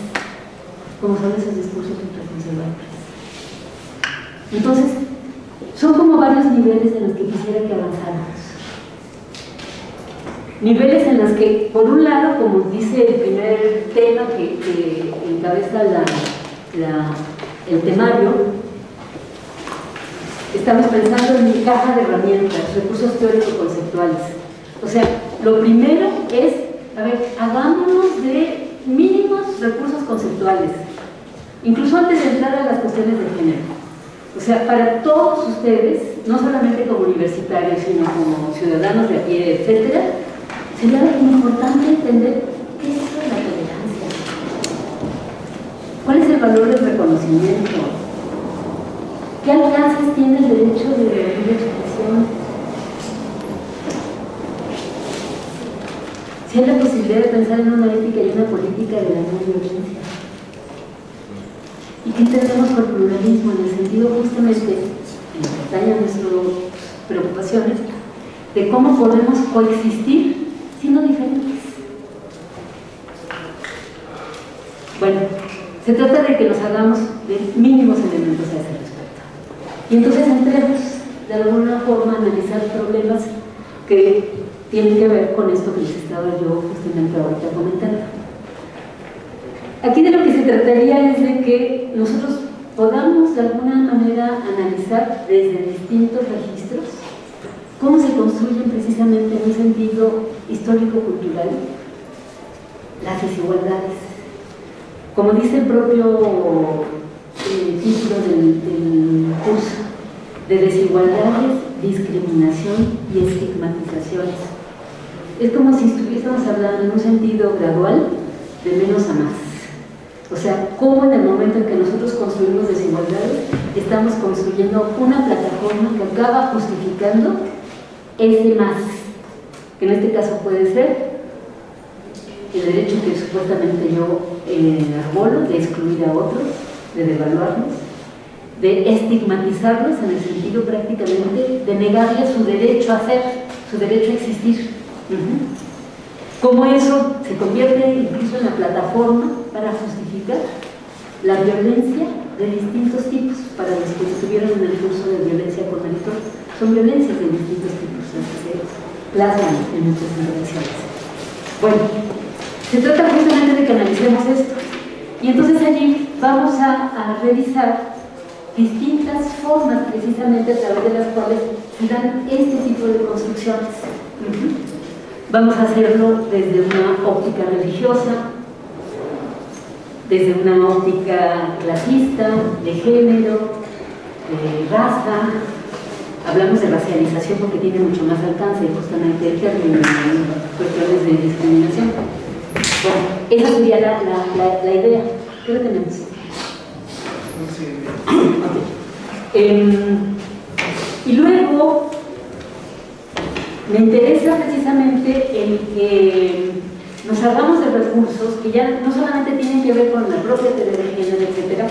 como son esos discursos ultraconservadores. Entonces, son como varios niveles en los que quisiera que avanzáramos. Niveles en los que, por un lado, como dice el primer tema que, encabeza el temario, estamos pensando en mi caja de herramientas, recursos teórico-conceptuales. O sea, lo primero es, a ver, hagámonos de mínimos recursos conceptuales, incluso antes de entrar a las cuestiones de género. O sea, para todos ustedes, no solamente como universitarios, sino como ciudadanos de a pie, etcétera, sería importante entender qué es la tolerancia. ¿Cuál es el valor del reconocimiento? ¿Qué alcances tiene el derecho de libre expresión? Si hay la posibilidad de pensar en una ética y una política de la no violencia. ¿Y qué entendemos por pluralismo? En el sentido justamente, en lo que nuestras preocupaciones, de cómo podemos coexistir siendo diferentes. Bueno, se trata de que nos hagamos de mínimos elementos a ese y entonces entremos de alguna forma a analizar problemas que tienen que ver con esto que les estaba yo justamente ahorita comentando. Aquí de lo que se trataría es de que nosotros podamos de alguna manera analizar desde distintos registros cómo se construyen precisamente en un sentido histórico-cultural las desigualdades. Como dice el propio el título del, curso, de desigualdades, discriminación y estigmatizaciones. Es como si estuviésemos hablando en un sentido gradual de menos a más. O sea, cómo en el momento en que nosotros construimos desigualdades, estamos construyendo una plataforma que acaba justificando ese más, que en este caso puede ser el derecho que supuestamente yo eh, arbolo de excluir a otros, de devaluarlos, de estigmatizarlos en el sentido prácticamente de negarles su derecho a ser, su derecho a existir. Cómo eso se convierte incluso en la plataforma para justificar la violencia de distintos tipos para los que estuvieron en el curso de violencia con editor. Son violencias de distintos tipos las que se plasman en muchas intervenciones. Bueno, se trata justamente de que analicemos esto. Y entonces allí vamos a, revisar distintas formas precisamente a través de las cuales se dan este tipo de construcciones. Vamos a hacerlo desde una óptica religiosa, desde una óptica clasista, de género, de raza. Hablamos de racialización porque tiene mucho más alcance justamente el término en cuestiones de discriminación. Bueno, esa sería la, la, la, idea. ¿Qué lo tenemos? Eh, y luego me interesa precisamente el que nos hagamos de recursos que ya no solamente tienen que ver con la propia género, etcétera,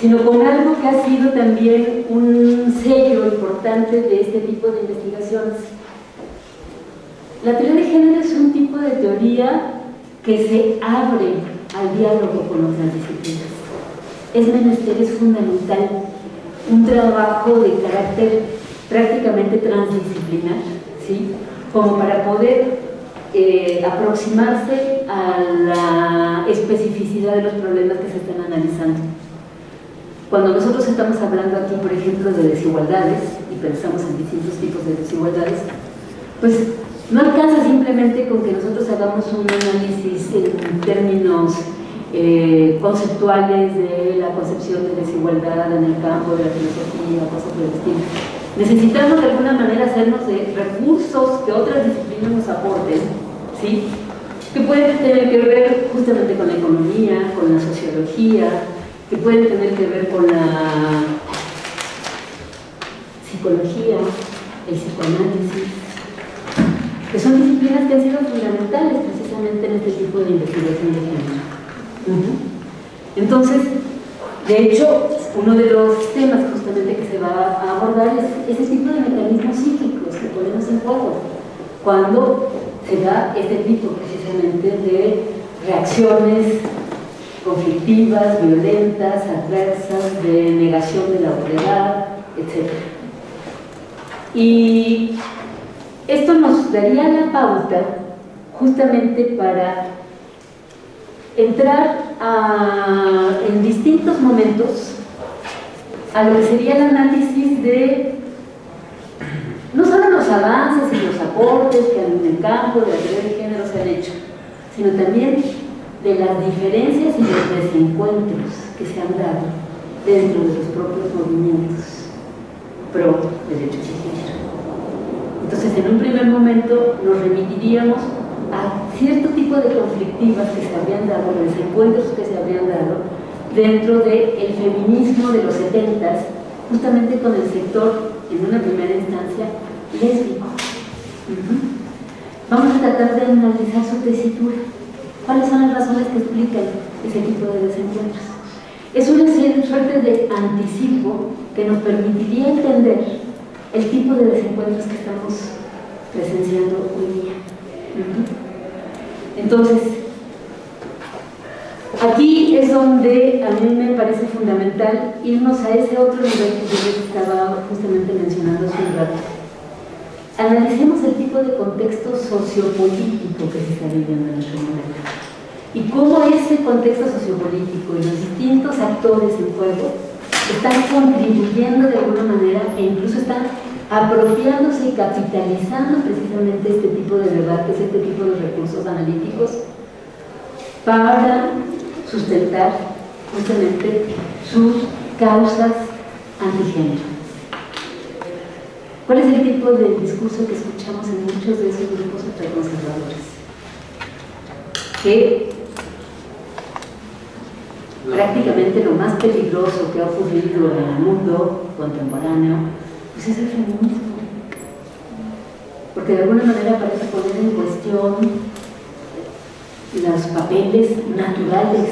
sino con algo que ha sido también un sello importante de este tipo de investigaciones. La teoría de género es un tipo de teoría que se abre al diálogo con otras disciplinas. Es menester, es fundamental un trabajo de carácter prácticamente transdisciplinar, ¿sí? como para poder eh, aproximarse a la especificidad de los problemas que se están analizando. Cuando nosotros estamos hablando aquí, por ejemplo, de desigualdades, y pensamos en distintos tipos de desigualdades, pues no alcanza simplemente con que nosotros hagamos un análisis en términos eh, conceptuales de la concepción de desigualdad en el campo de la filosofía, cosas por el estilo. Necesitamos de alguna manera hacernos de recursos que otras disciplinas nos aporten que pueden tener que ver justamente con la economía, con la sociología, que pueden tener que ver con la psicología, el psicoanálisis, que son disciplinas que han sido fundamentales precisamente en este tipo de investigación de género. Entonces, de hecho, uno de los temas justamente que se va a abordar es ese tipo de mecanismos psíquicos que ponemos en juego cuando se da este tipo precisamente de reacciones conflictivas, violentas, adversas, de negación de la autoridad, etc. Y esto nos daría la pauta justamente para entrar en distintos momentos a lo que sería el análisis de no solo los avances y los aportes que en el campo de la teoría de género se han hecho, sino también de las diferencias y los desencuentros que se han dado dentro de los propios movimientos pro derechos de género. Entonces, en un primer momento nos remitiríamos a cierto tipo de conflictivas que se habrían dado, desencuentros que se habrían dado dentro del feminismo de los 70 justamente con el sector en una primera instancia lésbico. Vamos a tratar de analizar su tesitura. ¿Cuáles son las razones que explican ese tipo de desencuentros? Es una suerte de anticipo que nos permitiría entender el tipo de desencuentros que estamos presenciando hoy día. Entonces, Aquí es donde a mí me parece fundamental irnos a ese otro nivel que yo estaba justamente mencionando hace un rato. Analicemos el tipo de contexto sociopolítico que se está viviendo en nuestro momento y cómo ese contexto sociopolítico y los distintos actores en juego están contribuyendo de alguna manera e incluso están apropiándose y capitalizando precisamente este tipo de debates, este tipo de recursos analíticos para sustentar justamente sus causas antigénero. ¿Cuál es el tipo de discurso que escuchamos en muchos de esos grupos ultraconservadores? Que prácticamente lo más peligroso que ha ocurrido en el mundo contemporáneo pues es el feminismo. Porque de alguna manera parece poner en cuestión los papeles naturales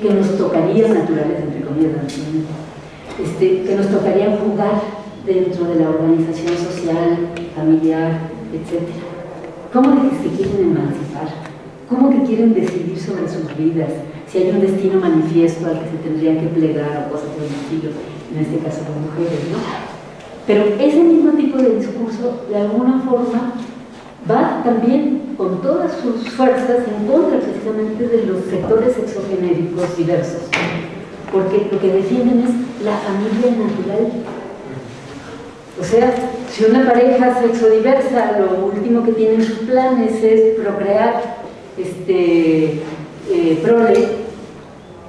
que nos tocarían, naturales entre comillas, este, que nos tocarían jugar dentro de la organización social, familiar, etc. ¿Cómo de que se quieren emancipar? ¿Cómo que quieren decidir sobre sus vidas? Si hay un destino manifiesto al que se tendrían que plegar o cosas por el estilo, en este caso las mujeres, ¿no? Pero ese mismo tipo de discurso, de alguna forma, va también con todas sus fuerzas en contra precisamente de los sectores sexogenéricos diversos, porque lo que defienden es la familia natural. O sea, si una pareja sexodiversa lo último que tiene en sus planes es procrear este, eh, prole,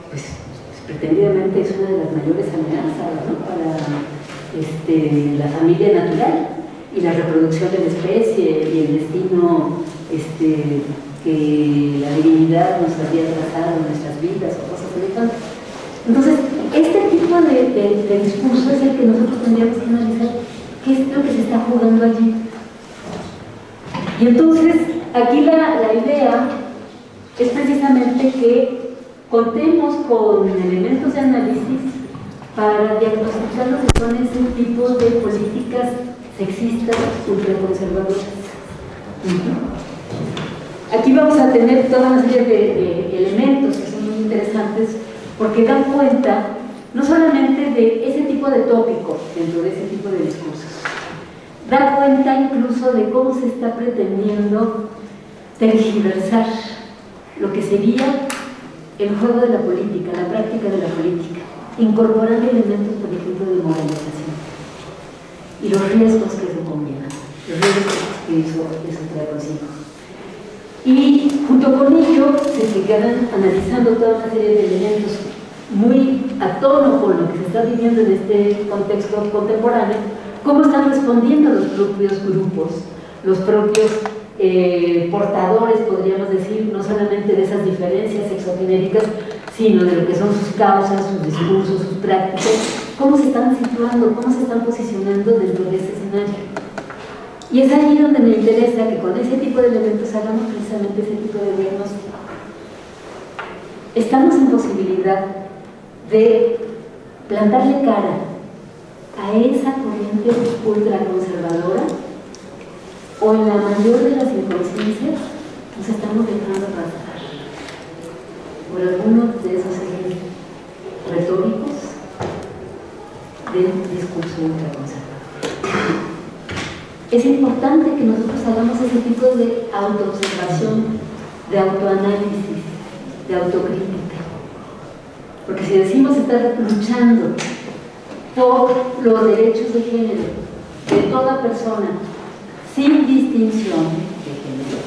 pues, pues, pretendidamente es una de las mayores amenazas para este, la familia natural y la reproducción de la especie y el destino este, que la divinidad nos había trazado en nuestras vidas o cosas semejantes. Entonces, este tipo de, discurso es el que nosotros tendríamos que analizar qué es lo que se está jugando allí. Y entonces, aquí la idea es precisamente que contemos con elementos de análisis para diagnosticar lo que son ese tipo de políticas sexistas ultraconservadoras. Aquí vamos a tener toda una serie de, elementos que son muy interesantes porque dan cuenta no solamente de ese tipo de tópico dentro de ese tipo de discursos, da cuenta incluso de cómo se está pretendiendo tergiversar lo que sería el juego de la política, la práctica de la política, incorporando elementos, por ejemplo, de moralización y los riesgos que se conllevan, los riesgos que eso, eso trae consigo. Y junto con ello se quedan analizando toda una serie de elementos muy a tono con lo que se está viviendo en este contexto contemporáneo, cómo están respondiendo los propios grupos, los propios eh, portadores, podríamos decir, no solamente de esas diferencias exogenéricas, sino de lo que son sus causas, sus discursos, sus prácticas, cómo se están situando, cómo se están posicionando dentro de ese escenario. Y es ahí donde me interesa que con ese tipo de elementos hagamos precisamente ese tipo de diagnóstico. Estamos en posibilidad de plantarle cara a esa corriente ultraconservadora o en la mayor de las inconsciencias nos estamos dejando arrastrar por algunos de esos retóricos del discurso ultraconservador. Es importante que nosotros hagamos ese tipo de autoobservación, de autoanálisis, de autocrítica. Porque si decimos estar luchando por los derechos de género de toda persona, sin distinción de género,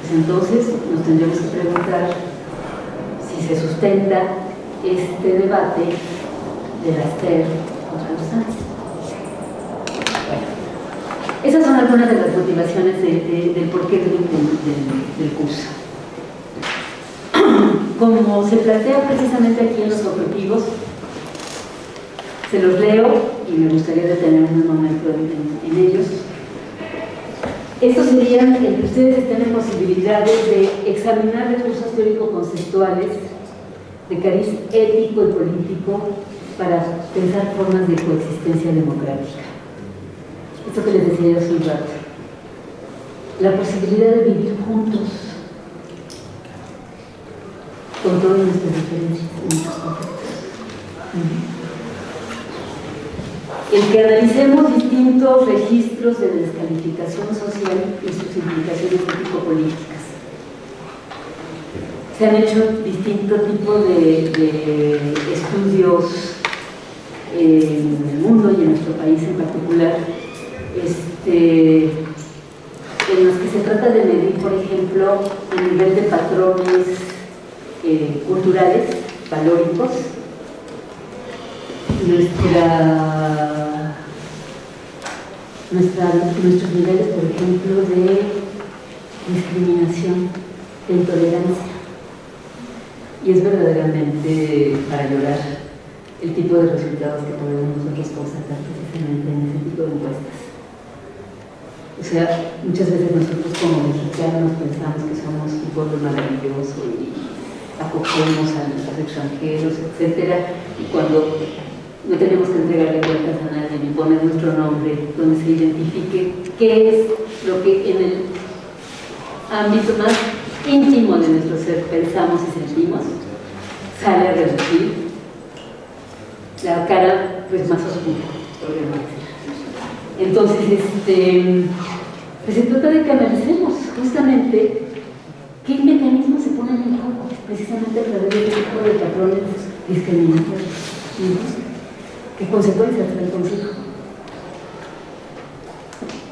pues entonces nos tendremos que preguntar si se sustenta este debate de la Esther contra los esas son algunas de las motivaciones del porqué del, curso. Como se plantea precisamente aquí en los objetivos, se los leo y me gustaría detenerme un momento en, ellos. Estos serían el que ustedes estén posibilidades de examinar recursos teórico-conceptuales de cariz ético y político para pensar formas de coexistencia democrática. Esto que les decía hace un rato, la posibilidad de vivir juntos con todas nuestras diferencias y nuestros conflictos. El que analicemos distintos registros de descalificación social y sus implicaciones políticas. Se han hecho distintos tipos de, estudios en el mundo y en nuestro país en particular este, en los que se trata de medir, por ejemplo, a nivel de patrones eh, culturales, valóricos, nuestra, nuestros niveles, por ejemplo, de discriminación, de intolerancia. Y es verdaderamente para llorar el tipo de resultados que podemos nosotros constatar precisamente en ese tipo de encuestas. O sea, muchas veces nosotros como mexicanos pensamos que somos un pueblo maravilloso y acogemos a los extranjeros, etc. Y cuando no tenemos que entregarle cuentas a nadie ni poner nuestro nombre donde se identifique qué es lo que en el ámbito más íntimo de nuestro ser pensamos y sentimos, sale a reducir la cara pues más oscura. Entonces, este, pues se trata de que analicemos justamente qué mecanismos se ponen en juego, precisamente a través de este tipo de patrones discriminatorios. ¿Qué consecuencias trae consigo?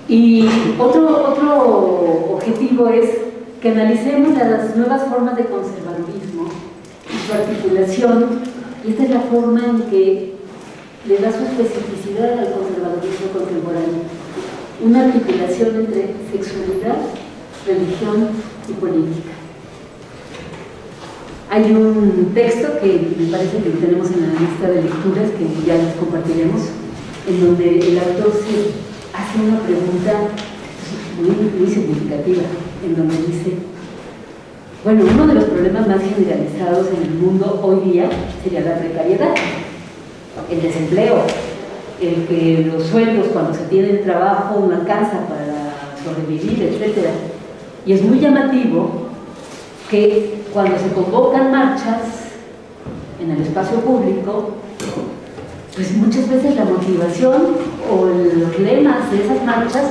Y otro, otro objetivo es que analicemos las nuevas formas de conservadurismo y su articulación, y esta es la forma en que le da su especificidad al conservadurismo contemporáneo. Una articulación entre sexualidad, religión y política. Hay un texto que me parece que tenemos en la lista de lecturas que ya les compartiremos, en donde el autor hace una pregunta muy, significativa, en donde dice, bueno, uno de los problemas más generalizados en el mundo hoy día sería la precariedad el desempleo, el que los sueldos cuando se tiene trabajo no alcanza para sobrevivir, etc. Y es muy llamativo que cuando se convocan marchas en el espacio público, pues muchas veces la motivación o los lemas de esas marchas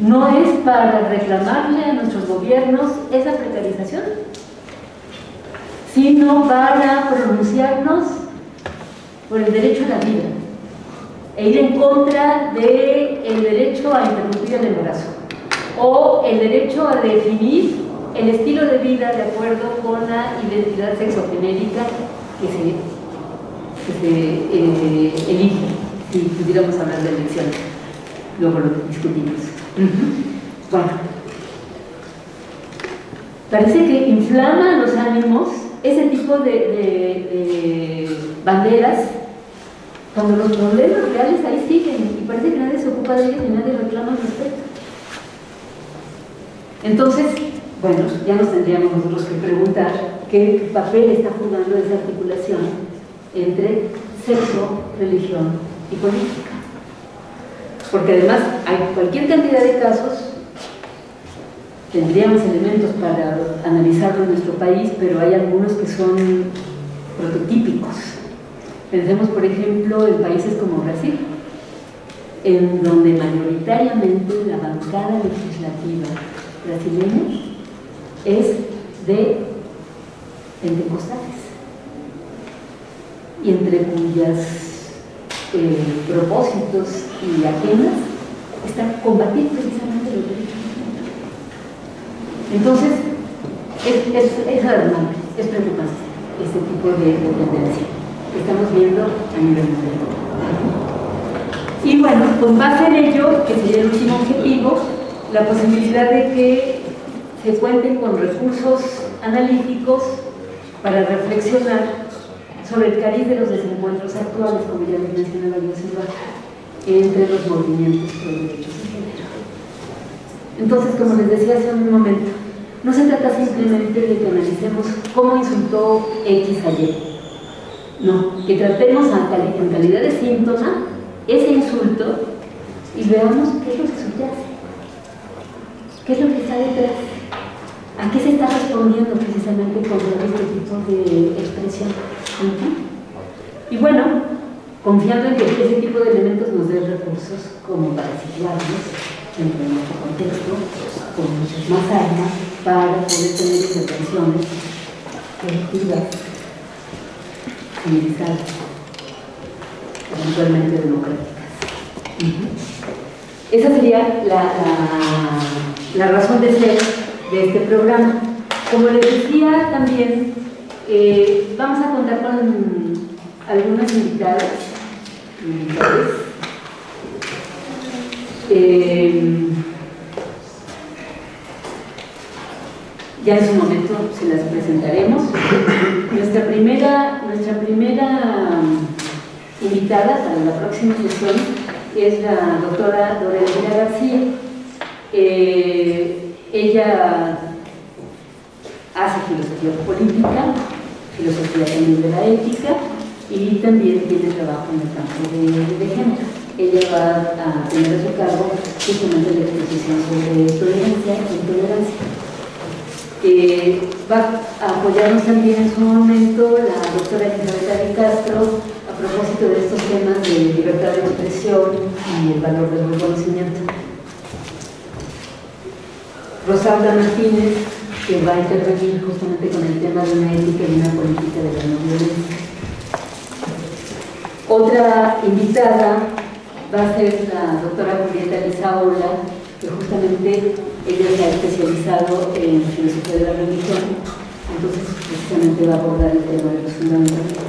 no es para reclamarle a nuestros gobiernos esa precarización, sino para pronunciarnos por el derecho a la vida e ir en contra del el derecho a interrumpir el embarazo o el derecho a definir el estilo de vida de acuerdo con la identidad sexogenérica que se, que se eh, elige, si pudiéramos hablar de elecciones. Luego lo discutimos. Bueno, parece que inflama los ánimos ese tipo de, de banderas cuando los problemas reales ahí siguen y parece que nadie se ocupa de ellos y nadie reclama al respecto. Entonces, bueno, ya nos tendríamos nosotros que preguntar qué papel está jugando esa articulación entre sexo, religión y política. Porque además hay cualquier cantidad de casos, tendríamos elementos para analizarlo en nuestro país, pero hay algunos que son prototípicos Pensemos, por ejemplo, en países como Brasil, en donde mayoritariamente la bancada legislativa brasileña es de pentecostales y entre cuyas eh, propósitos y agendas está combatir precisamente los derechos humanos. Entonces, es, es, es alarmante, es preocupante este tipo de, de tendencia que estamos viendo a nivel mundial. Y bueno, con base en ello, que sería el último objetivo, la posibilidad de que se cuenten con recursos analíticos para reflexionar sobre el cariz de los desencuentros actuales, como ya les mencionaba yo entre los movimientos por derechos de género. Entonces, como les decía hace un momento, no se trata simplemente de que analicemos cómo insultó X ayer, no, que tratemos en calidad de síntoma ese insulto y veamos qué es lo que subyace, qué es lo que está detrás, a qué se está respondiendo precisamente con este tipo de expresión. Y bueno, confiando en que ese tipo de elementos nos den recursos como para situarnos dentro de nuestro contexto, con muchas más armas, para poder tener intervenciones colectivas civilizadas, eventualmente democráticas. Esa sería la, razón de ser de este programa. Como les decía también, eh, vamos a contar con algunas invitadas, eh, ya en su momento se las presentaremos. Nuestra primera, nuestra primera invitada para la próxima sesión es la doctora Dorelina García. Eh, ella hace filosofía política, filosofía también de la ética y también tiene trabajo en el campo de, género. Ella va a tener a su cargo justamente la exposición sobre tolerancia e intolerancia. Eh, va a apoyarnos también en su momento la doctora Elizabeth Castro a propósito de estos temas de libertad de expresión y el valor del reconocimiento. Rosalba Martínez, que va a intervenir justamente con el tema de una ética y una política de la no violencia. Otra invitada va a ser la doctora Julieta Lizaola, que justamente ella se ha especializado en filosofía de la religión, entonces precisamente va a abordar el tema de los fundamentalistas.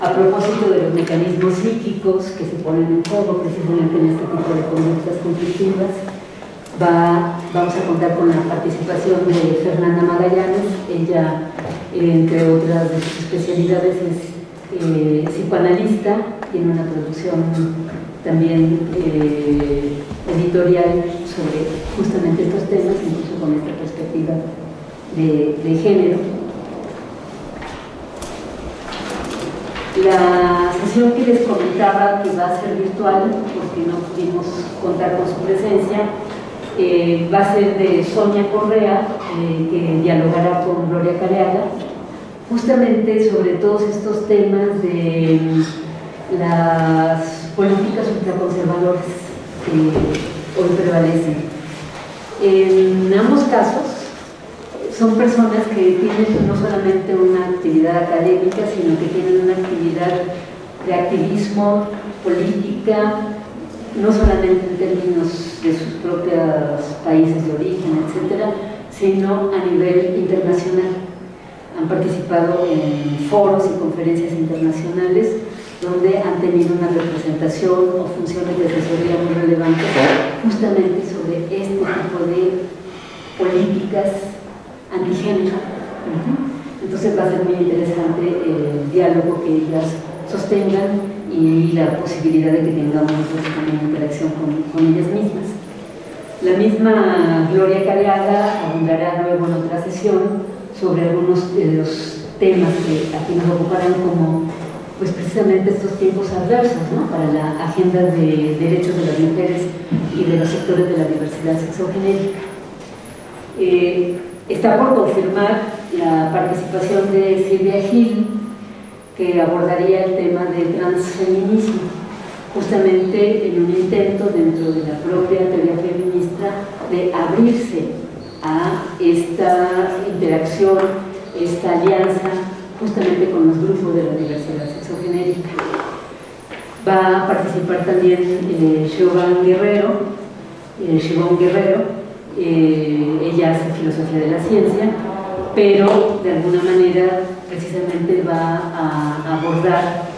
A propósito de los mecanismos psíquicos que se ponen en juego precisamente en este tipo de conductas conflictivas, va, vamos a contar con la participación de Fernanda Magallanes. Ella, entre otras de sus especialidades, es eh, psicoanalista, tiene una producción también eh, editorial sobre justamente estos temas, incluso con esta perspectiva de, de género. La sesión que les comentaba que va a ser virtual, porque no pudimos contar con su presencia, eh, va a ser de Sonia Correa, eh, que dialogará con Gloria Careaga, justamente sobre todos estos temas de las políticas ultraconservadoras que hoy prevalecen. En ambos casos son personas que tienen no solamente una actividad académica, sino que tienen una actividad de activismo, política, no solamente en términos de sus propios países de origen, etcétera, sino a nivel internacional. Han participado en foros y conferencias internacionales donde han tenido una representación o funciones de asesoría muy relevantes justamente sobre este tipo de políticas antigénero. Entonces va a ser muy interesante el diálogo que ellas sostengan y la posibilidad de que tengamos también interacción con, con, ellas mismas. La misma Gloria Careaga abundará luego en otra sesión sobre algunos de los temas que aquí nos ocuparán como pues precisamente estos tiempos adversos ¿no? para la agenda de derechos de las mujeres y de los sectores de la diversidad sexogenérica. Eh, está por confirmar la participación de Silvia Gil, que abordaría el tema del transfeminismo, justamente en un intento dentro de la propia teoría feminista de abrirse a esta interacción, esta alianza justamente con los grupos de la diversidad sexogenérica. Va a participar también eh, Siobhan Guerrero, eh, Guerrero, eh, ella hace filosofía de la ciencia, pero de alguna manera precisamente va a abordar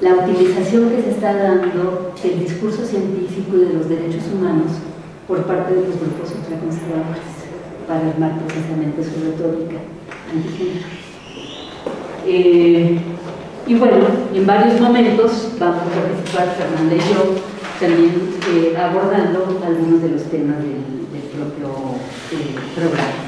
la utilización que se está dando del discurso científico y de los derechos humanos por parte de los grupos ultraconservadores para armar precisamente su retórica antigénero. Eh, y bueno, en varios momentos vamos a participar Fernanda y yo también eh, abordando algunos de los temas del, del propio eh, programa.